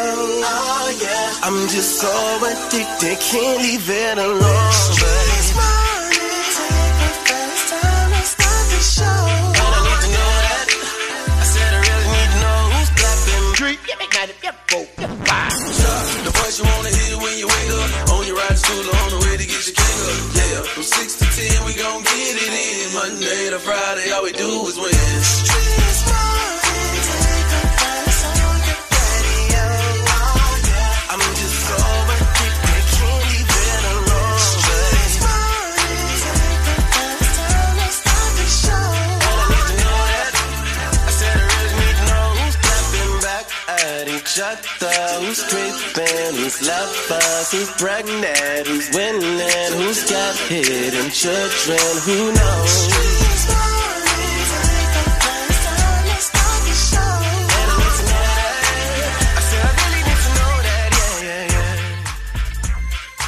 Oh, I'm just so addicted, can't leave it alone. Streets morning, take a face time and start the show. I don't need to know that. I said I really need to know who's clapping. Street, yeah, make it, yeah, go, yeah, five. The voice you wanna hear when you wake up. On your ride to school on the way to get your king up. Yeah, from 6 to 10, we gon' get it in. Monday to Friday, all we do is win. Each. Who's creeping? Who's lovers? Who's pregnant? Who's winning? Who's got hidden children? Who knows?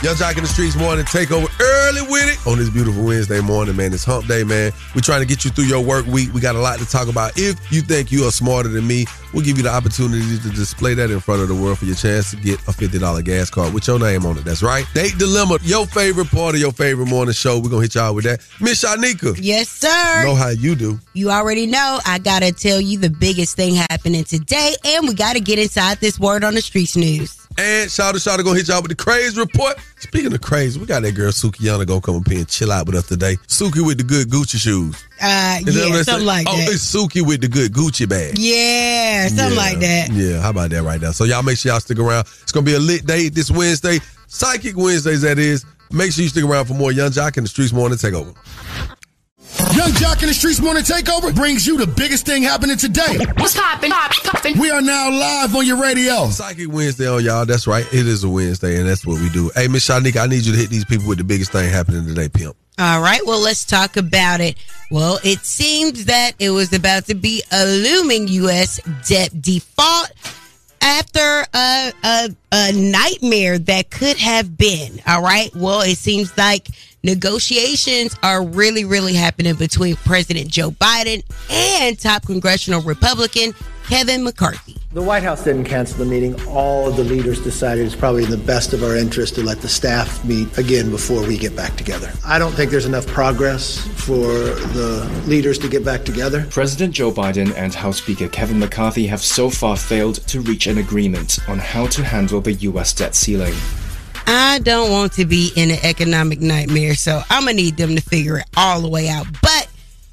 Yung Joc in the Streets morning take over early with it on this beautiful Wednesday morning, man. It's hump day, man. We're trying to get you through your work week. We got a lot to talk about. If you think you are smarter than me, we'll give you the opportunity to display that in front of the world for your chance to get a $50 gas card with your name on it. That's right. Date Dilemma, your favorite part of your favorite morning show. We're going to hit y'all with that. Miss Shanika, Yes, sir. know how you do. You already know I gotta tell you the biggest thing happening today, and we gotta get inside this word on the streets news. And shout out, shout out, gonna hit y'all with the craze report. Speaking of craze, we got that girl Sukihana gonna come up here and chill out with us today. Suki with the good Gucci shoes. Uh, Is yeah, something say? like oh, that. it's Suki with the good Gucci bag. Yeah, something Yeah. like that. Yeah, how about that right now? So y'all make sure y'all stick around. It's gonna be a lit day this Wednesday, Psychic Wednesdays that is. Make sure you stick around for more Yung Joc in the Streets Morning Takeover. Yung Joc in the Streets Morning Takeover brings you the biggest thing happening today. What's poppin'? Pop, poppin'. We are now live on your radio. Psychic Wednesday on y'all. That's right. It is a Wednesday, and that's what we do. Hey, Miss Shanika, I need you to hit these people with the biggest thing happening today, pimp. All right, well, let's talk about it. Well, it seems that it was about to be a looming U.S. debt default after a, a, a nightmare that could have been. All right, well, it seems like negotiations are really, really happening between President Joe Biden and top congressional Republican Kevin McCarthy. The White House didn't cancel the meeting. All of the leaders decided it's probably in the best of our interest to let the staff meet again before we get back together. I don't think there's enough progress for the leaders to get back together. President Joe Biden and House Speaker Kevin McCarthy have so far failed to reach an agreement on how to handle the U.S. debt ceiling. I don't want to be in an economic nightmare, so I'm gonna need them to figure it all the way out. But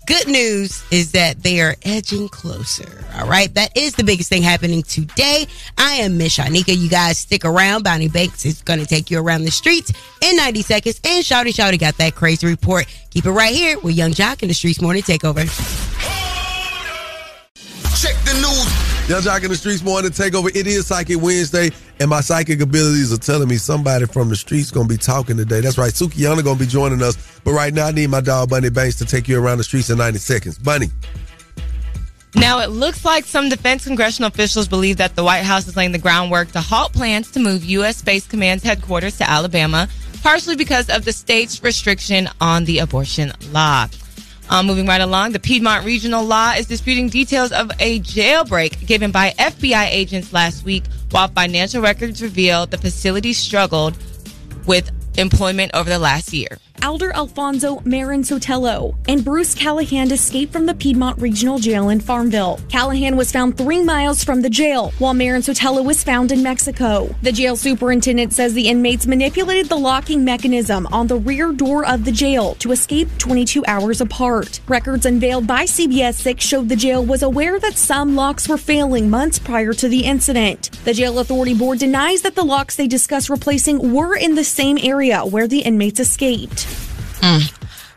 good news is that they are edging closer. All right, that is the biggest thing happening today. I am Miss Shanika. You guys stick around. Bonnie Banks is gonna take you around the streets in 90 seconds. And Shouty Shouty got that crazy report. Keep it right here with Yung Joc in the Streets Morning Takeover. Check the news. Yung Joc in the Streets Morning Takeover. It is Psychic Wednesday, and my psychic abilities are telling me somebody from the streets gonna be talking today. That's right. Sukihana gonna be joining us. But right now, I need my dog Bunny Banks to take you around the streets in 90 seconds. Bunny. Now, it looks like some defense congressional officials believe that the White House is laying the groundwork to halt plans to move U.S. Space Command's headquarters to Alabama, partially because of the state's restriction on the abortion law. Uh, moving right along, the Piedmont Regional Law is disputing details of a jailbreak given by FBI agents last week, while financial records reveal the facility struggled with employment over the last year. Alder Alfonso Marin Sotelo and Bruce Callahan escaped from the Piedmont Regional Jail in Farmville. Callahan was found three miles from the jail, while Marin Sotelo was found in Mexico. The jail superintendent says the inmates manipulated the locking mechanism on the rear door of the jail to escape 22 hours apart. Records unveiled by CBS 6 showed the jail was aware that some locks were failing months prior to the incident. The Jail Authority Board denies that the locks they discussed replacing were in the same area where the inmates escaped. Mm.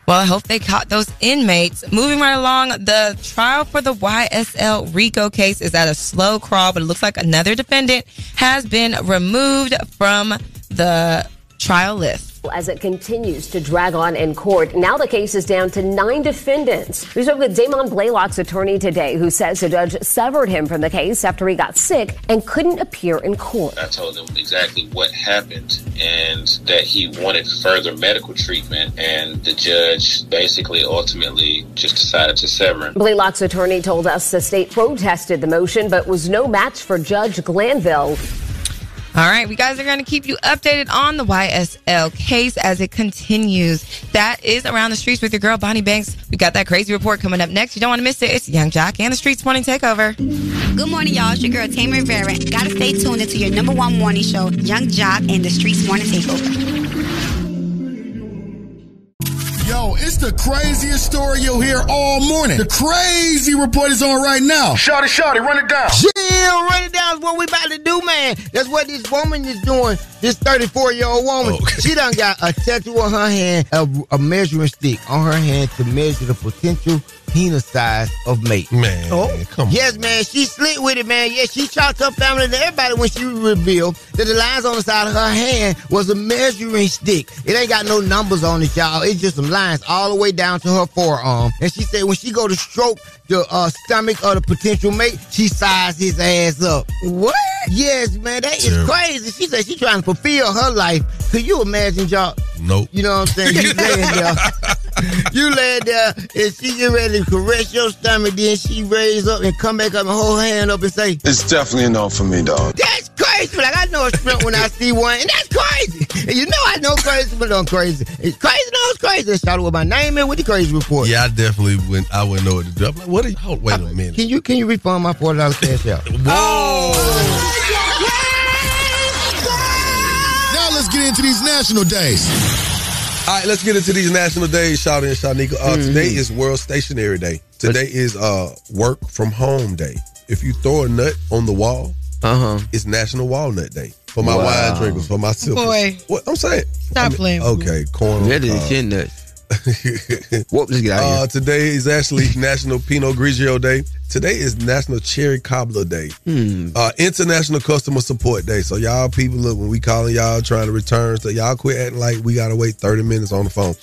Well, I hope they caught those inmates. Moving right along, the trial for the YSL RICO case is at a slow crawl, but it looks like another defendant has been removed from the trial list. As it continues to drag on in court, now the case is down to nine defendants. We spoke with Damon Blaylock's attorney today, who says the judge severed him from the case after he got sick and couldn't appear in court. I told him exactly what happened and that he wanted further medical treatment, and the judge basically ultimately just decided to sever him. Blaylock's attorney told us the state protested the motion, but was no match for Judge Glanville. All right, we guys are going to keep you updated on the YSL case as it continues. That is around the streets with your girl Bonnie Banks. We got that crazy report coming up next. You don't want to miss it. It's Yung Joc and the Streets Morning Takeover. Good morning, y'all. It's your girl Tammy Rivera. Gotta stay tuned into your number one morning show, Yung Joc and the Streets Morning Takeover. Yo, it's the craziest story you'll hear all morning. The crazy report is on right now. Shotty, shotty, run it down. Yeah, run it down is what we about to do, man. That's what this woman is doing. This 34 year old woman. Oh. She done got a tattoo on her hand, a, a measuring stick on her hand to measure the potential penis size of mate. Man, oh, come on. Yes, man. She slick with it, man. Yeah, she shocked her family and everybody when she revealed that the lines on the side of her hand was a measuring stick. It ain't got no numbers on it, y'all. It's just some lines all the way down to her forearm. And she said when she go to stroke the uh, stomach of the potential mate, she size his ass up. What? Yes, man. That is Terrible. crazy. She said she trying to fulfill her life. Could you imagine, y'all? Nope. You know what I'm saying? You laying there. you laying there and she get ready to caress your stomach, then she raise up and come back up and hold her hand up and say, It's definitely enough for me, dog. That's crazy. Like I know a sprint when I see one, and that's crazy. And you know I know crazy, but I'm crazy. It's crazy, no, it's crazy. Shout out what my name is with the crazy report. Yeah, I definitely wouldn't. I wouldn't know what to do. I'm like, what are you? Hold, wait a minute. Can you can you refund my forty dollars cash out? Whoa! Now let's get into these national days. All right, let's get into these national days, Shawty and Shanika. Uh, Mm-hmm. Today is World Stationary Day. Today is uh, Work from Home Day. If you throw a nut on the wall, uh-huh. it's National Walnut Day. For my Wow. wine drinkers, for my sippers. Boy. What I'm saying. Stop playing Okay, corn. That is uh, chin nuts. Whoop, let's get out of Uh, today is actually National Pinot Grigio Day. Today is National Cherry Cobbler Day. Hmm. Uh, International Customer Support Day. So y'all people, look, when we calling y'all trying to return, so y'all quit acting like we gotta wait 30 minutes on the phone.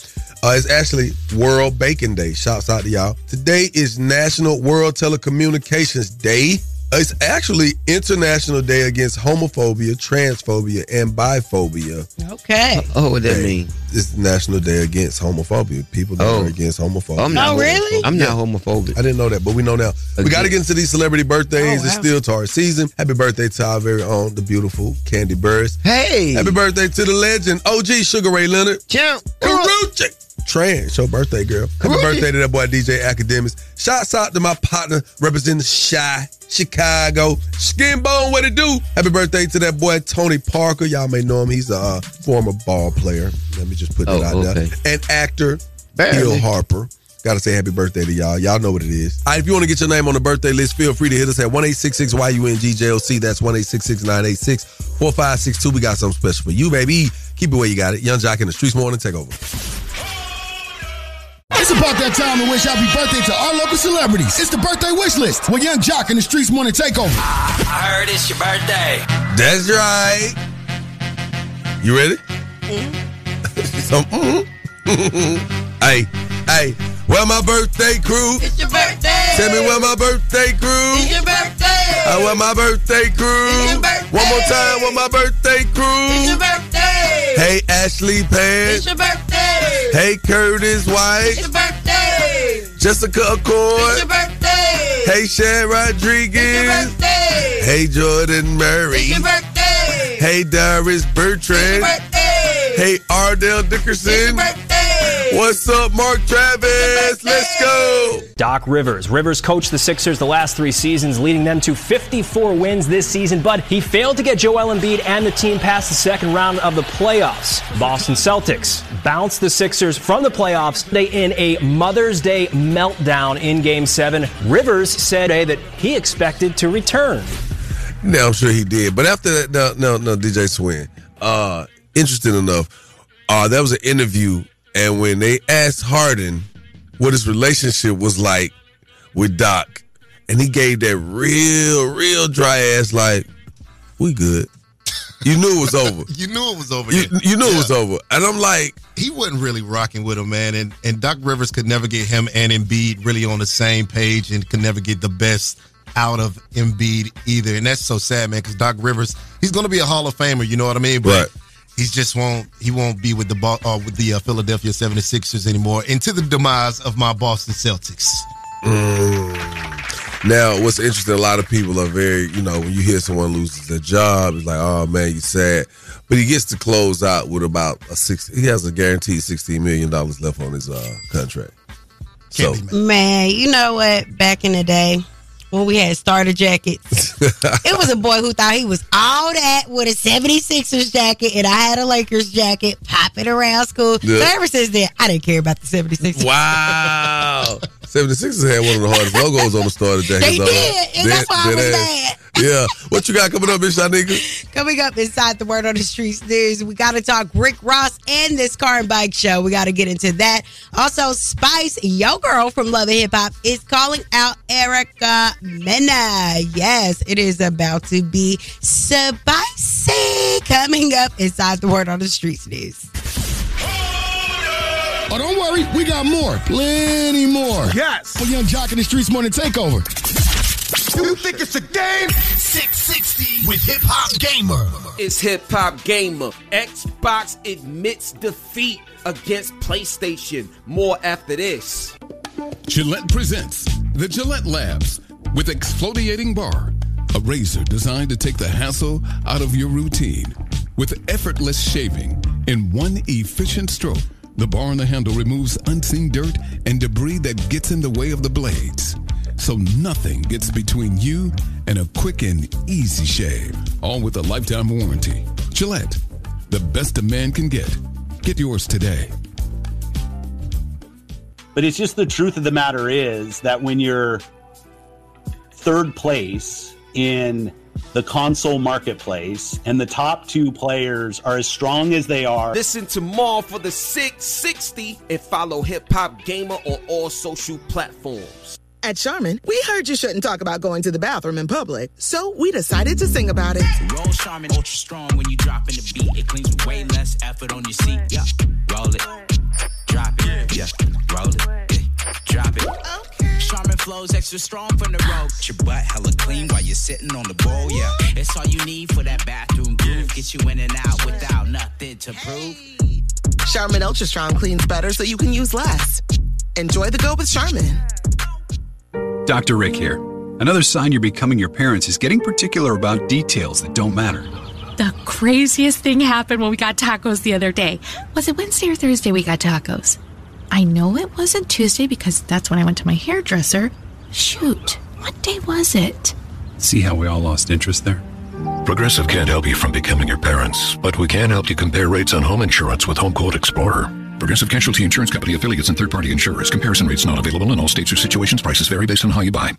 Uh, it's actually World Bacon Day. Shouts out to y'all. Today is National World Telecommunications Day. It's actually International Day against homophobia, transphobia, and biphobia. Okay. Uh, oh, what that mean? It's National Day against homophobia. People that Oh. are against homophobia. I'm not Oh, really? I'm not homophobic. I didn't know that, but we know now. We got to get into these celebrity birthdays. Oh, It's wow. still Taurus season. Happy birthday to our very own, the beautiful Kandi Burruss. Hey, Happy birthday to the legend, OG Sugar Ray Leonard. champ. Karrueche. Trans, it's your birthday, girl. Happy Karrueche. birthday to that boy DJ Academics. Shouts out to my partner representing Shy, Chicago. Skin Bone, what it do? Happy birthday to that boy Tony Parker. Y'all may know him. He's a uh, former ball player. Let me just put that Oh, out there. okay. And actor, Barely. Hill Harper. Gotta say happy birthday to y'all. Y'all know what it is. All right, if you want to get your name on the birthday list, feel free to hit us at 1 YUNGJOC. That's 1 986 4562. We got something special for you, baby. Keep it where you got it. Yung Joc in the Streets Morning Takeover. It's about that time to wish happy birthday to our local celebrities. It's the birthday wish list with Yung Joc and the Streets want Morning Takeover. I heard it's your birthday. That's right. You ready? so, mhm. hey, hey, where my birthday crew? It's your birthday. Tell me where my birthday crew? It's your birthday. I want my birthday crew. It's your birthday. One more time, where my birthday crew? It's your birthday. Hey, Ashley It's your birthday. Hey, Curtis White. It's your birthday. Jessica Accord. It's your birthday. Hey, Shad Rodriguez. It's your birthday. Hey, Jordan Murray. It's your birthday. Hey, Darius It's your Bertrand. birthday. Hey, Ardell Dickerson. It's your birthday. What's up, Mark Travis? Let's go. Doc Rivers. Rivers coached the Sixers the last three seasons, leading them to 54 wins this season, but he failed to get Joel Embiid and the team past the second round of the playoffs. Boston Celtics bounced the Sixers from the playoffs they in a Mother's Day meltdown in Game 7. Rivers said eh, that he expected to return. No, I'm sure he did. But after that, no, no, no, DJ Swin. Uh, interesting enough, uh, that was an interview, and when they asked Harden what his relationship was like with Doc, and he gave that real, real dry ass like, "We good." You knew it was over. You knew it was over. You, you knew it was over. And I'm like, he wasn't really rocking with him, man. And and Doc Rivers could never get him and Embiid really on the same page, and could never get the best out of Embiid either. And that's so sad, man, because Doc Rivers, he's going to be a Hall of Famer. You know what I mean? But Right. He just won't. He won't be with the Bo- uh, with the uh, Philadelphia 76ers anymore. Into the demise of my Boston Celtics. mm. now what's interesting, a lot of people are very, you know, when you hear someone loses their job, it's like, oh man, you sad. But he gets to close out with about a six. He has a guaranteed sixteen million dollars left on his uh, contract. So Man, you know what? Back in the day, when we had starter jackets, it was a boy who thought he was all that with a 76ers jacket, and I had a Lakers jacket popping around school. Yeah. So ever since then, I didn't care about the 76ers. Wow. 76ers had one of the hardest logos on the starter jackets. They did, and that's why I was mad. Yeah. What you got coming up, Miss Shanika? Coming up inside the Word on the Streets news, we got to talk Rick Ross and this car and bike show. We got to get into that. Also, Spice, Yo Girl from Love and Hip Hop, is calling out Erica Mena. Yes, it is about to be spicy. Coming up inside the Word on the Streets news. Oh, don't worry, we got more, plenty more. Yes. For Yung Joc in the Streets Morning Takeover. You think it's a game? 660 with Hip Hop Gamer. It's Hip Hop Gamer. Xbox admits defeat against PlayStation. More after this. Gillette presents the Gillette Labs with Exfoliating Bar, a razor designed to take the hassle out of your routine. With effortless shaving in one efficient stroke, the bar on the handle removes unseen dirt and debris that gets in the way of the blades. So nothing gets between you and a quick and easy shave, all with a lifetime warranty. Gillette, the best a man can get. Get yours today. But it's just the truth of the matter is that when you're third place in the console marketplace and the top two players are as strong as they are. Listen to more for the 660 and follow Hip Hop Gamer on all social platforms. At Charmin, we heard you shouldn't talk about going to the bathroom in public, so we decided to sing about it. Roll Charmin Ultra Strong when you drop in the beat. It cleans with way less effort on your seat. Yeah. Roll it. Drop it. Yeah. Roll it. Yeah. Drop it. Charmin flows extra strong from the road. Your butt hella clean while you're sitting on the bowl. Yeah. It's all you need for that bathroom groove. Get you in and out without nothing to prove. Charmin Ultra Strong cleans better so you can use less. Enjoy the go with Charmin. Dr. Rick here. Another sign you're becoming your parents is getting particular about details that don't matter. The craziest thing happened when we got tacos the other day. Was it Wednesday or Thursday we got tacos? I know it wasn't Tuesday because that's when I went to my hairdresser. Shoot, what day was it? See how we all lost interest there? Progressive can't help you from becoming your parents, but we can help you compare rates on home insurance with Home Quote Explorer. Progressive Casualty Insurance Company affiliates and third party insurers. Comparison rates not available in all states or situations. Prices vary based on how you buy.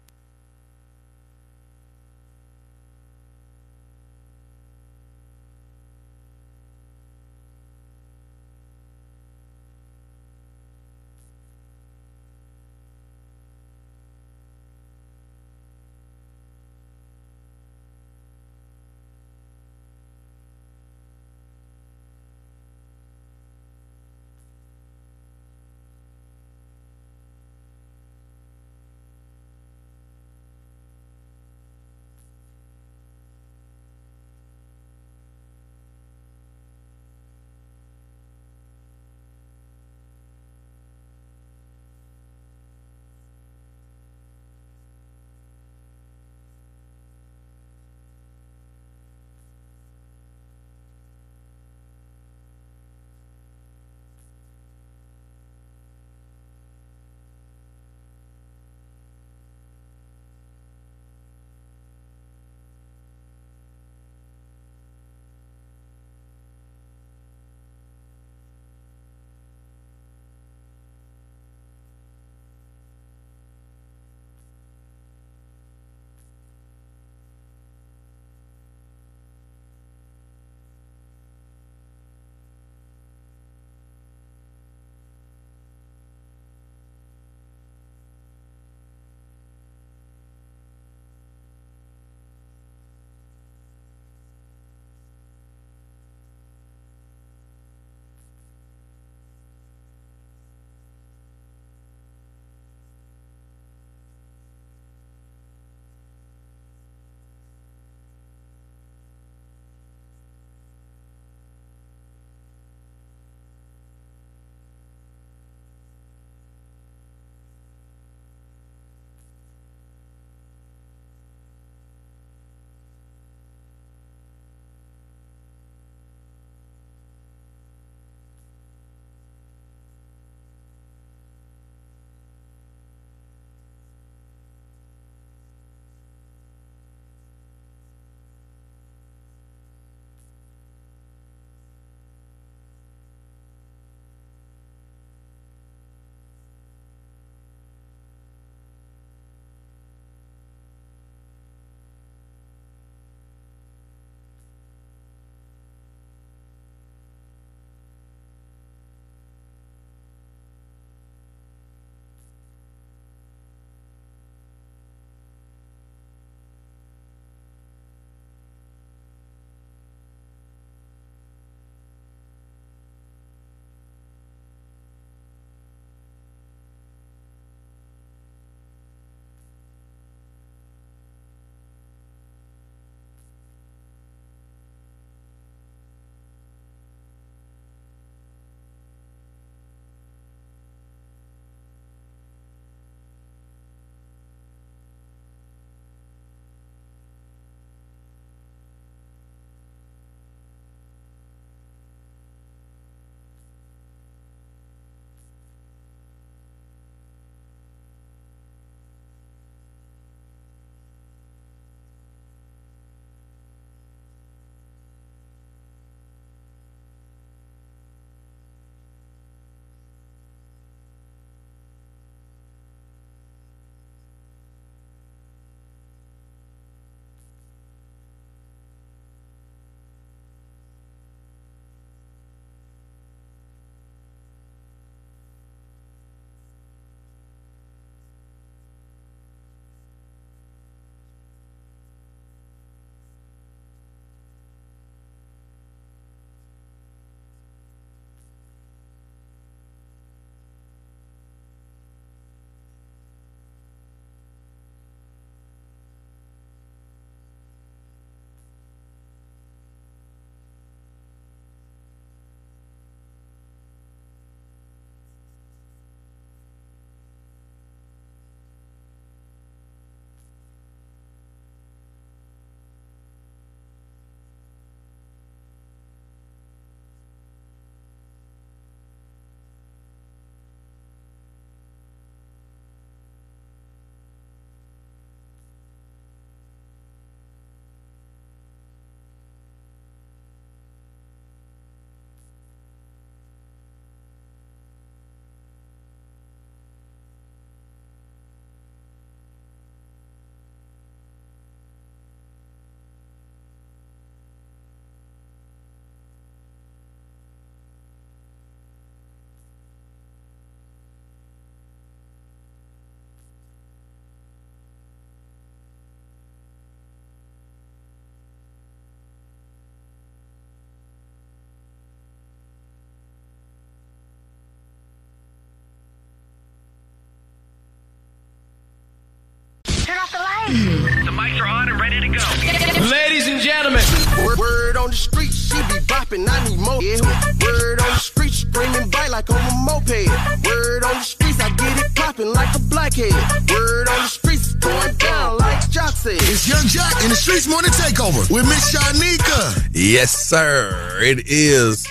Be bopping, I need more. Yeah. Word on the street, screaming bite like on a moped. Word on the streets, I get it popping like a blackhead. Word on the streets, going down like Joc said. It's Yung Joc in the Streets Morning Takeover with Miss Shanika. Yes, sir. It is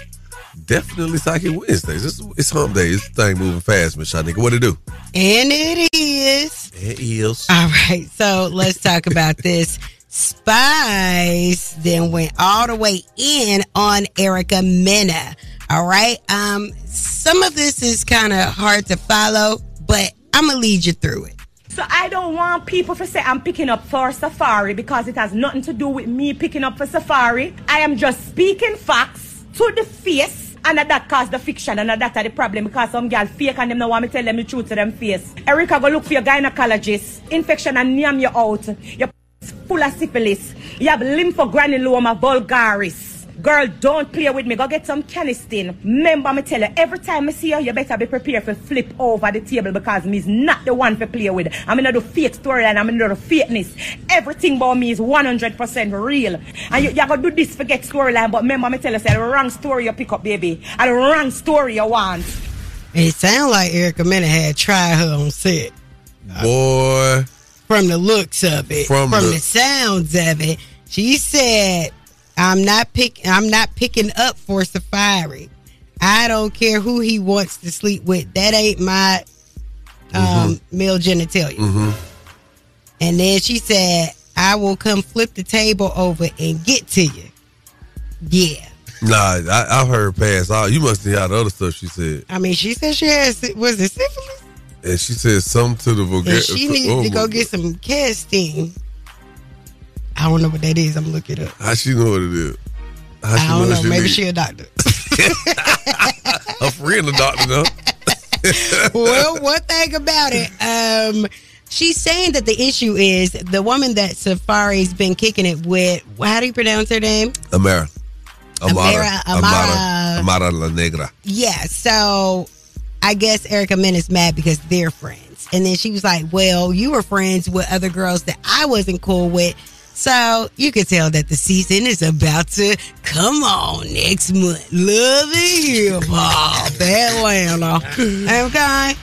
definitely Psychic Wednesdays. It's, it's hump day. It's thing moving fast, Miss Shanika. What it do? And it is. It is. All right, so let's talk about this. Spice then went all the way in on Erica Mena. All right. Um, some of this is kind of hard to follow, but I'm gonna lead you through it. So I don't want people to say I'm picking up for Safaree because it has nothing to do with me picking up for Safaree. I am just speaking facts to the face. And that cause the fiction and that are the problem because some girl fake and them don't want me tell them the truth to them face. Erica go look for your gynecologist. Infection and name you out. You're full of syphilis. You have lymphogranuloma vulgaris. Girl, don't play with me. Go get some canistin. Remember me tell you, every time I see you, you better be prepared for flip over the table because me's not the one for play with. I'm not do fake story and I'm not do fakeness. Everything about me is 100% real. And you, you gotta do this forget storyline, but remember me tell you, say the wrong story you pick up, baby. And the wrong story you want. It sounds like Erica Mena had tried her on set. Boy. From the looks of it, From from, the- the, sounds of it, she said, "I'm not pick. I'm not picking up for Safaree. I don't care who he wants to sleep with. That ain't my um, male genitalia." Mm-hmm. And then she said, "I will come flip the table over and get to you." Yeah, Nah, I, I've heard past all. You must have heard the other stuff she said. I mean, she said she has was it syphilis, And she said something to the vulgar. she needs oh to go get some casting. I don't know what that is. I'm looking it up. How she know what it is? How I don't know. Maybe need- she a doctor. a friend, a doctor, though. well, one thing about it, um, she's saying that the issue is the woman that Safaree's been kicking it with. How do you pronounce her name? Amara. Amara. Amara- Amara. Amara La Negra. Yeah. So I guess Erica Mena is mad because they're friends, and then she was like, "Well, you were friends with other girls that I wasn't cool with." So you can tell that the season is about to come on next month. Love and hip hop, Atlanta. Okay.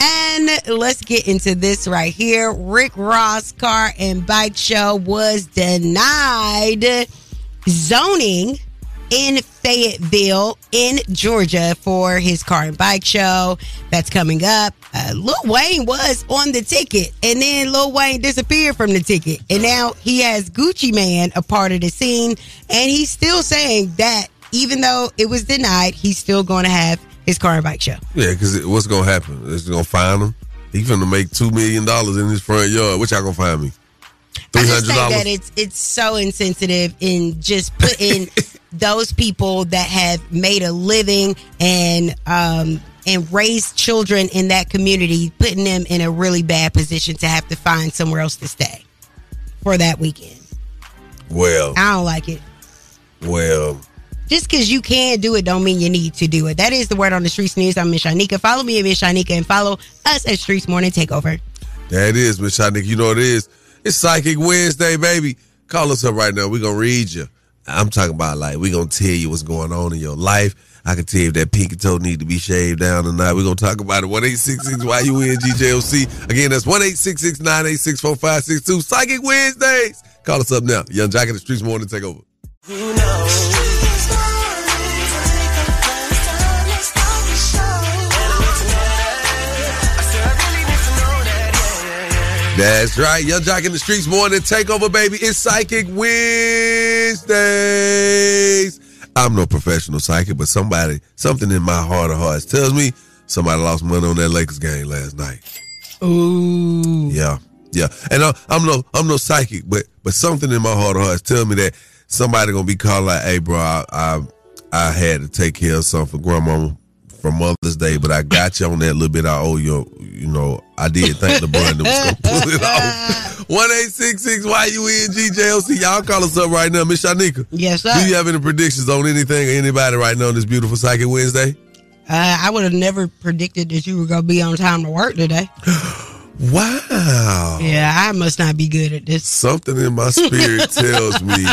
And let's get into this right here. Rick Ross car and bike show was denied zoning in Fayetteville, in Georgia, for his car and bike show that's coming up. Uh, Lil Wayne was on the ticket, and then Lil Wayne disappeared from the ticket, and now he has Gucci Mane a part of the scene, and he's still saying that even though it was denied, he's still going to have his car and bike show. Yeah, because what's going to happen? It's going to find him. He's going to make $2 million in his front yard. What y'all going to find me? I just think that it's it's so insensitive in just putting those people that have made a living and um and raised children in that community, putting them in a really bad position to have to find somewhere else to stay for that weekend. Well, I don't like it. well, Just because you can do it, don't mean you need to do it. That is the word on the streets news. I'm Miss Shanika. Follow me at Miss Shanika and follow us at Streets Morning Takeover. that is, Miss Shanik. You know what it is? It's Psychic Wednesday, baby. Call us up right now. We're going to read you. I'm talking about, like, we're to tell you what's going on in your life. I can tell you if that pinky toe need to be shaved down or not. We're to talk about it. 1-866-YUNGJOC. Again, that's 1-866-986-4562. Psychic Wednesdays. Call us up now. Yung Joc in the Streets Morning Takeover. That's right. Yung Joc in the Streets Morning Takeover, baby. It's Psychic Wednesdays. I'm no professional psychic, but somebody, something in my heart of hearts tells me somebody lost money on that Lakers game last night. Ooh. Yeah, yeah. And I, I'm no, I'm no psychic, but but something in my heart of hearts tell me that somebody gonna be called like, "Hey, bro, I I, I had to take care of something for grandma for Mother's Day, but I got you on that little bit. I owe you. You know, I did thank LeBron that was gonna pull it off. One eight six six Y U N G J O C. Y'all call us up right now, Miss Shanika. Yes, sir. Do you have any predictions on anything or anybody right now on this beautiful Psychic Wednesday? Uh, I would have never predicted that you were going to be on time to work today. Wow. Yeah, I must not be good at this. Something in my spirit tells me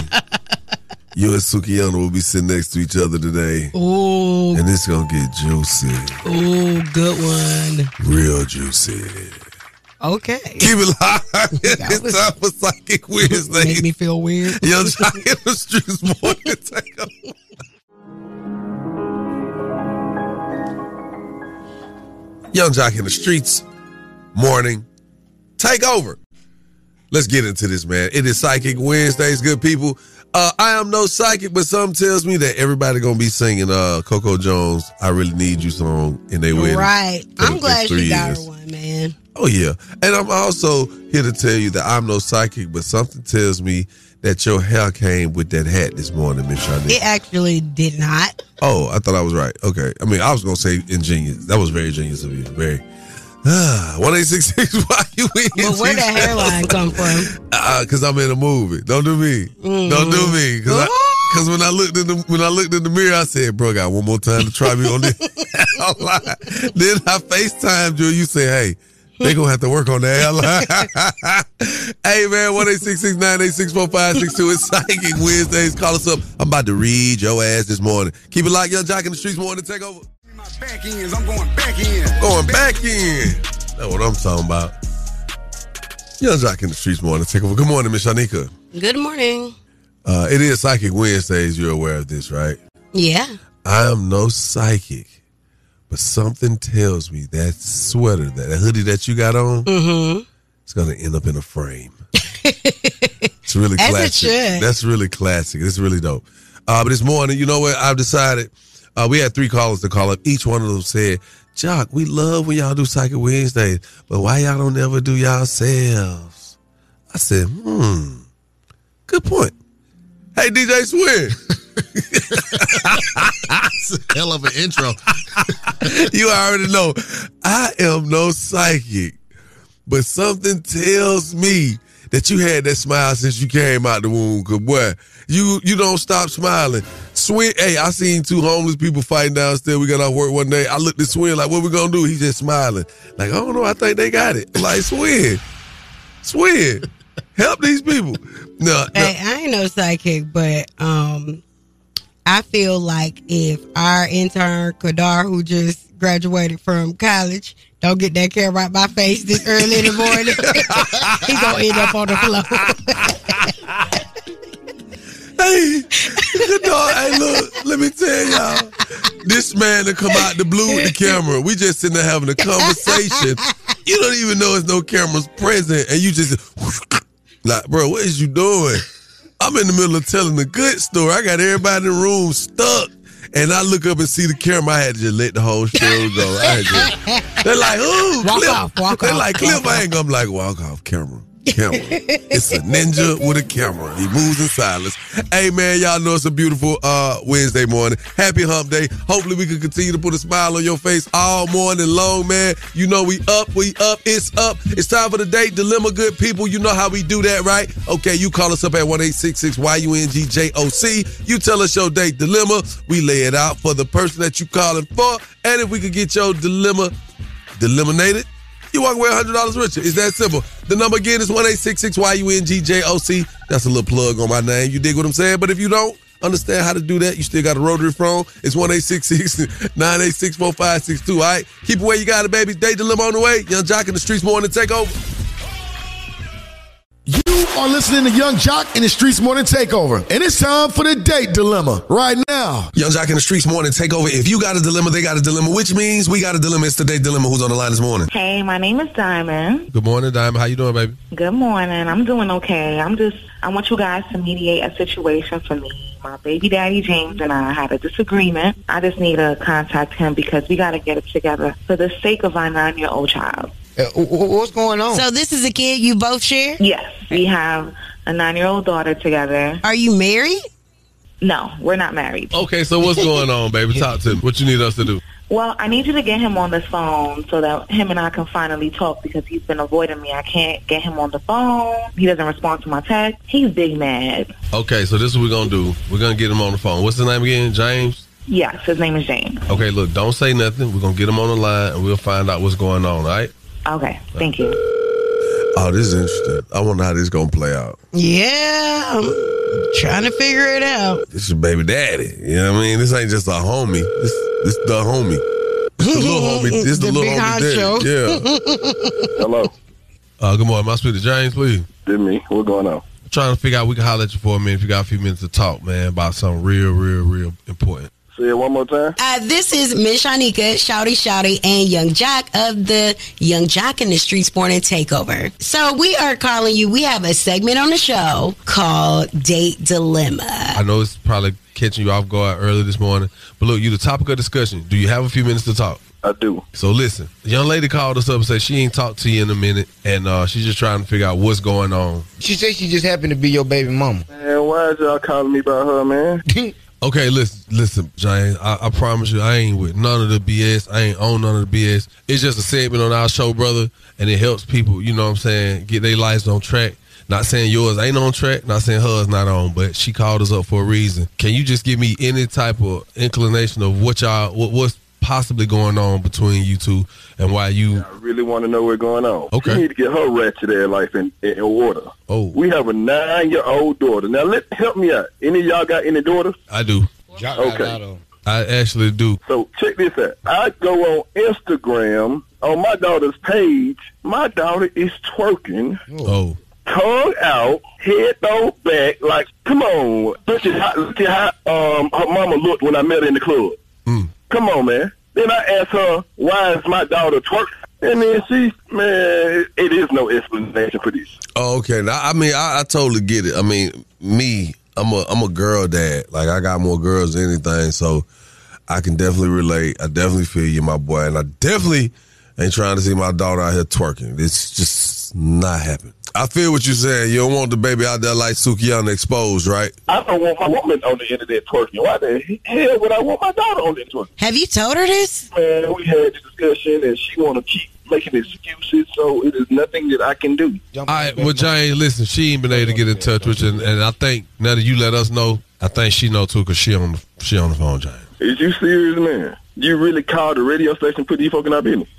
you and Sukihana will be sitting next to each other today. Oh. And it's gonna get juicy. Oh, good one. Real juicy. Okay. Keep it live. it's time for Psychic Wednesday. Make me feel weird. Yung Joc in the streets morning. Take over. Yung Joc in the streets morning. Take over. Let's get into this, man. It is Psychic Wednesdays, good people. Uh, I am no psychic, but something tells me that everybody gonna be singing uh, Coco Jones' "I Really Need You" song in their wedding. Right. I'm glad she got years. her one, man. Oh yeah, and I'm also here to tell you that I'm no psychic, but something tells me that your hair came with that hat this morning, Miss Shani. It actually did not. Oh, I thought I was right. Okay, I mean I was gonna say ingenious. That was very ingenious of you. Very. One eight six six. Why you in? But where that hairline come from? Uh, because I'm in a movie. Don't do me. Don't do me. Because Because mm. when I looked in the when I looked in the mirror, I said, "Bro, I got one more time to try me on this." hairline." then I Facetimed you. You say, "Hey, they gonna have to work on the hairline." hey man, one eight six six nine eight six four five six two. It's Psychic Wednesdays. Call us up. I'm about to read your ass this morning. Keep it locked, Yung Joc in the streets morning. To take over. Back ends, I'm going back in. Going back in. That's what I'm talking about. Yung Joc in the streets morning. Take over. Good morning, Miss Shanika. Good morning. Uh, it is Psychic Wednesdays. You're aware of this, right? Yeah. I am no psychic, but something tells me that sweater, that, that hoodie that you got on, Mm-hmm. it's gonna end up in a frame. it's really classic. That's really classic. It's really dope. Uh, but this morning, you know what? I've decided. Uh, we had three callers to call up. Each one of them said, "Joc, we love when y'all do Psychic Wednesdays, but why y'all don't ever do y'all selves?" I said, "Hmm, good point." Hey, DJ Swin. Hell of an intro. you already know I am no psychic, but something tells me that you had that smile since you came out the womb. Cause boy, you you don't stop smiling. Swin, hey, I seen two homeless people fighting downstairs. We got off work one day. I looked at Swin like, what we gonna do? He just smiling. Like, I don't know. I think they got it. Like, Swin, Swin, help these people. No, no. Hey, I ain't no psychic, but um, I feel like if our intern Kadar, who just graduated from college, don't get that camera right my face this early in the morning, he gonna end up on the floor. Hey, good dog. Hey, look, let me tell y'all. This man to come out the blue with the camera. We just sitting there having a conversation. You don't even know there's no cameras present, and you just like, bro, what is you doing? I'm in the middle of telling a good story. I got everybody in the room stuck. And I look up and see the camera. I had to just let the whole show go. I had to, they're like, ooh, Walk Cliff. off, walk They're off, like, Cliff walk ain't. I'm like, walk off, camera. Camera. It's a ninja with a camera. He moves in silence. Hey man, y'all know it's a beautiful uh Wednesday morning. Happy hump day. Hopefully we can continue to put a smile on your face all morning long, man. You know we up, we up, it's up. It's time for the date dilemma, good people. You know how we do that, right? Okay, you call us up at 1-866-Y-U-N-G-J-O-C. You tell us your date dilemma. We lay it out for the person that you calling for. And if we could get your dilemma eliminated, you walk away $100 richer. It's that simple. The number again is 1-866-Y-U-N-G-J-O-C. That's a little plug on my name. You dig what I'm saying? But if you don't understand how to do that, you still got a rotary phone. It's 1-866-986-4562. All right? Keep where you got it, baby. Day dilemma on the way. Yung Joc in the streets morning. Take over. You are listening to Yung Joc in the Streets Morning Takeover, and it's time for the date dilemma right now. Yung Joc in the streets morning. Takeover. If you got a dilemma, they got a dilemma, which means we got a dilemma. It's the day dilemma. Who's on the line this morning? Hey, my name is Diamond. Good morning, Diamond. How you doing, baby? Good morning. I'm doing okay. I'm just, I want you guys to mediate a situation for me. My baby daddy James and I had a disagreement. I just need to contact him because we got to get it together for the sake of our nine year old child. Uh, what's going on? So this is a kid you both share? Yes, we have a nine year old daughter together. Are you married? No, we're not married. Okay, so what's going on, baby? Talk to me. What you need us to do? Well, I need you to get him on the phone so that him and I can finally talk because he's been avoiding me. I can't get him on the phone. He doesn't respond to my text. He's big mad. Okay, so this is what we're gonna do. We're gonna get him on the phone. What's his name again? James. Yes, his name is James. Okay, look, don't say nothing. We're gonna get him on the line and we'll find out what's going on. All right. Okay, thank you. Oh, this is interesting. I wonder how this gonna play out. Yeah, I'm trying to figure it out. This is baby daddy. You know what I mean? This ain't just a homie. This this the homie. This the little homie. This the, The little homie daddy. honcho. Yeah. Hello. Uh, good morning. My speak to James, please. Did me. What's going on? trying to figure out we can holler at you for a minute if you got a few minutes to talk, man, about something real, real, real important. Say it one more time. Uh, this is Miss Shanika, Shouty Shouty, and Yung Joc of the Yung Joc in the Streets Morning Takeover. So we are calling you. We have a segment on the show called Date Dilemma. I know it's probably catching you off guard early this morning, but look, you the topic of discussion. Do you have a few minutes to talk? I do. So listen, young lady called us up and said she ain't talked to you in a minute, and uh, she's just trying to figure out what's going on. She said she just happened to be your baby mama. Man, why is y'all calling me about her, man? Okay, listen, listen, James. I, I promise you, I ain't with none of the BS. I ain't on none of the BS. It's just a segment on our show, brother, and it helps people. You know what I'm saying? Get their lives on track. Not saying yours ain't on track. Not saying hers not on. But she called us up for a reason. Can you just give me any type of inclination of what y'all, what, what's possibly going on between you two, and why you? I really want to know what's going on. Okay. She need to get her ratchet ass life in, in order. Oh. We have a nine-year-old daughter. Now, let help me out. Any of y'all got any daughters? I do. Okay. I actually do. So check this out. I go on Instagram on my daughter's page. My daughter is twerking. Oh. Tongue out, head thrown back, like, come on. Look at how, look at how um, her mama looked when I met her in the club. Come on, man. Then I asked her, why is my daughter twerking? And then she, man, it is no explanation for this. Oh, okay. Now, I mean, I, I totally get it. I mean, me, I'm a I'm a girl dad. Like I got more girls than anything, so I can definitely relate. I definitely feel you, my boy, and I definitely ain't trying to see my daughter out here twerking. It's just not happening. I feel what you're saying. You don't want the baby out there like Sukihana exposed, right? I don't want my woman on the internet twerking. Why the hell would I want my daughter on the internet twerking? Have you told her this? Man, we had this discussion, and she want to keep making excuses, so it is nothing that I can do. All right, well, Jane, listen, she ain't been able to get in touch with you, and, and I think now that you let us know, I think she know too, cause she on the, she on the phone, Jane. Is you serious, man? You really called the radio station, put these folk in our business?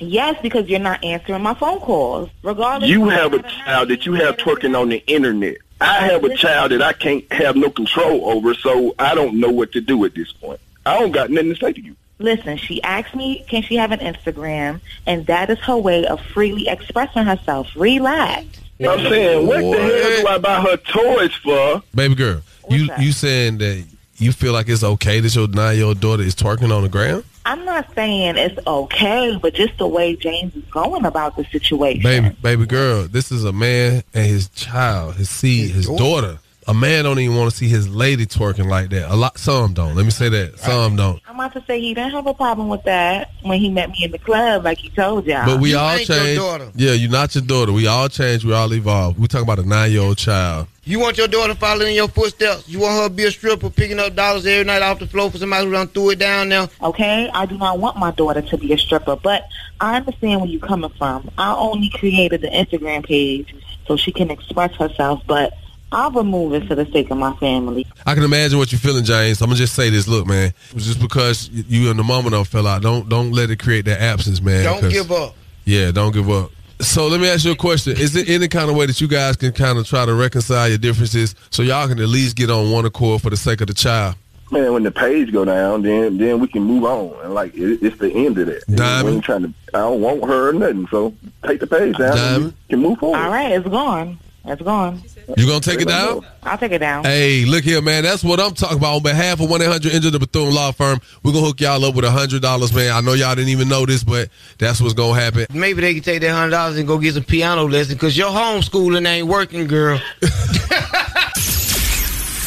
Yes, because you're not answering my phone calls. Regardless, You have a child that you have twerking on the internet. I have a child that I can't have no control over, so I don't know what to do at this point. I don't got nothing to say to you. Listen, she asked me, can she have an Instagram? And that is her way of freely expressing herself. Relax. I'm saying, what the hell do I buy her toys for? Baby girl, you you saying that you feel like it's okay that your nine year old daughter is twerking on the ground? I'm not saying it's okay, but just the way James is going about the situation. Baby, baby girl, this is a man and his child, his seed, his daughter. A man don't even want to see his lady twerking like that. A lot, some don't. Let me say that. Some don't. I'm about to say he didn't have a problem with that when he met me in the club, like he told y'all. But we all change. Yeah, you're not your daughter. We all change. We all evolve. We talking about a nine year old child. You want your daughter following in your footsteps? You want her to be a stripper picking up dollars every night off the floor for somebody who done threw it down now? Okay, I do not want my daughter to be a stripper, but I understand where you're coming from. I only created the Instagram page so she can express herself, but I'll remove it for the sake of my family. I can imagine what you're feeling, James. I'm gonna just say this. Look, man, just because you and the mama don't fell out, don't don't let it create that absence, man. Don't 'cause- give up. Yeah, don't give up. So let me ask you a question: Is there any kind of way that you guys can kind of try to reconcile your differences so y'all can at least get on one accord for the sake of the child? Man, when the page go down, then then we can move on. And like it, it's the end of that. Diamond. We ain't trying to. I don't want her or nothing. So take the page down. And we can move forward. All right, it's gone. It's gone. You gonna take it down? I'll take it down. Hey, look here, man. That's what I'm talking about. On behalf of 1 800 Enter the Bethune Law Firm, we're going to hook y'all up with $100, man. I know y'all didn't even know this, but that's what's going to happen. Maybe they can take that hundred dollars and go get some piano lessons because your homeschooling ain't working, girl.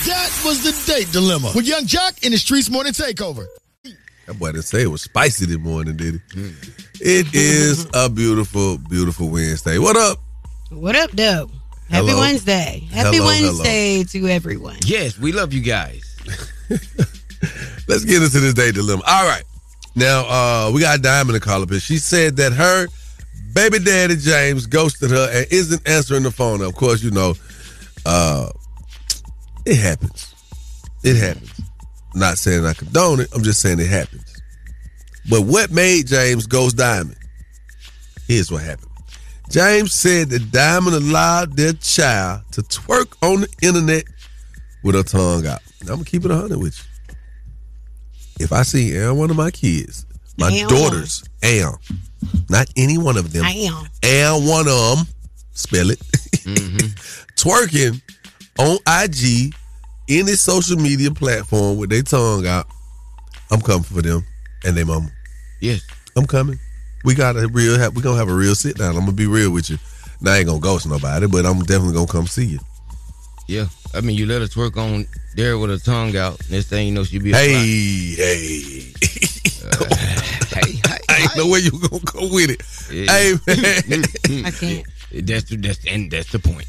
That was the date dilemma with Yung Joc in the Streetz Morning Takeover. That boy didn't say it was spicy this morning, did he? It is a beautiful, beautiful Wednesday. What up? What up, though? Happy Hello. Wednesday. Happy Hello, hello. Wednesday to everyone. Yes, we love you guys. Let's get into this day dilemma. All right. Now, uh, we got Diamond to call up here. She said that her baby daddy James ghosted her and isn't answering the phone. Of course, you know, uh, it happens. It happens. Not saying I condone it. I'm just saying it happens. But what made James ghost Diamond? Here's what happened. James said that Diamond allowed their child to twerk on the internet with her tongue out. I'm gonna keep it 100 with you. If I see any one of my kids, my Am. daughters, am, not any one of them, Am. and one of them, spell it, twerking on IG, any social media platform with their tongue out, I'm coming for them and their mama. Yes. I'm coming. We got a real, we gonna have a real sit down. I'm gonna be real with you. Now I ain't gonna ghost nobody, but I'm definitely gonna come see you. Yeah. I mean, you let her twerk on there with her tongue out. Next thing you know, she be a Hey, hey. Uh, I ain't know where you gonna go with it. Hey man. I can't. That's the, that's and that's the point.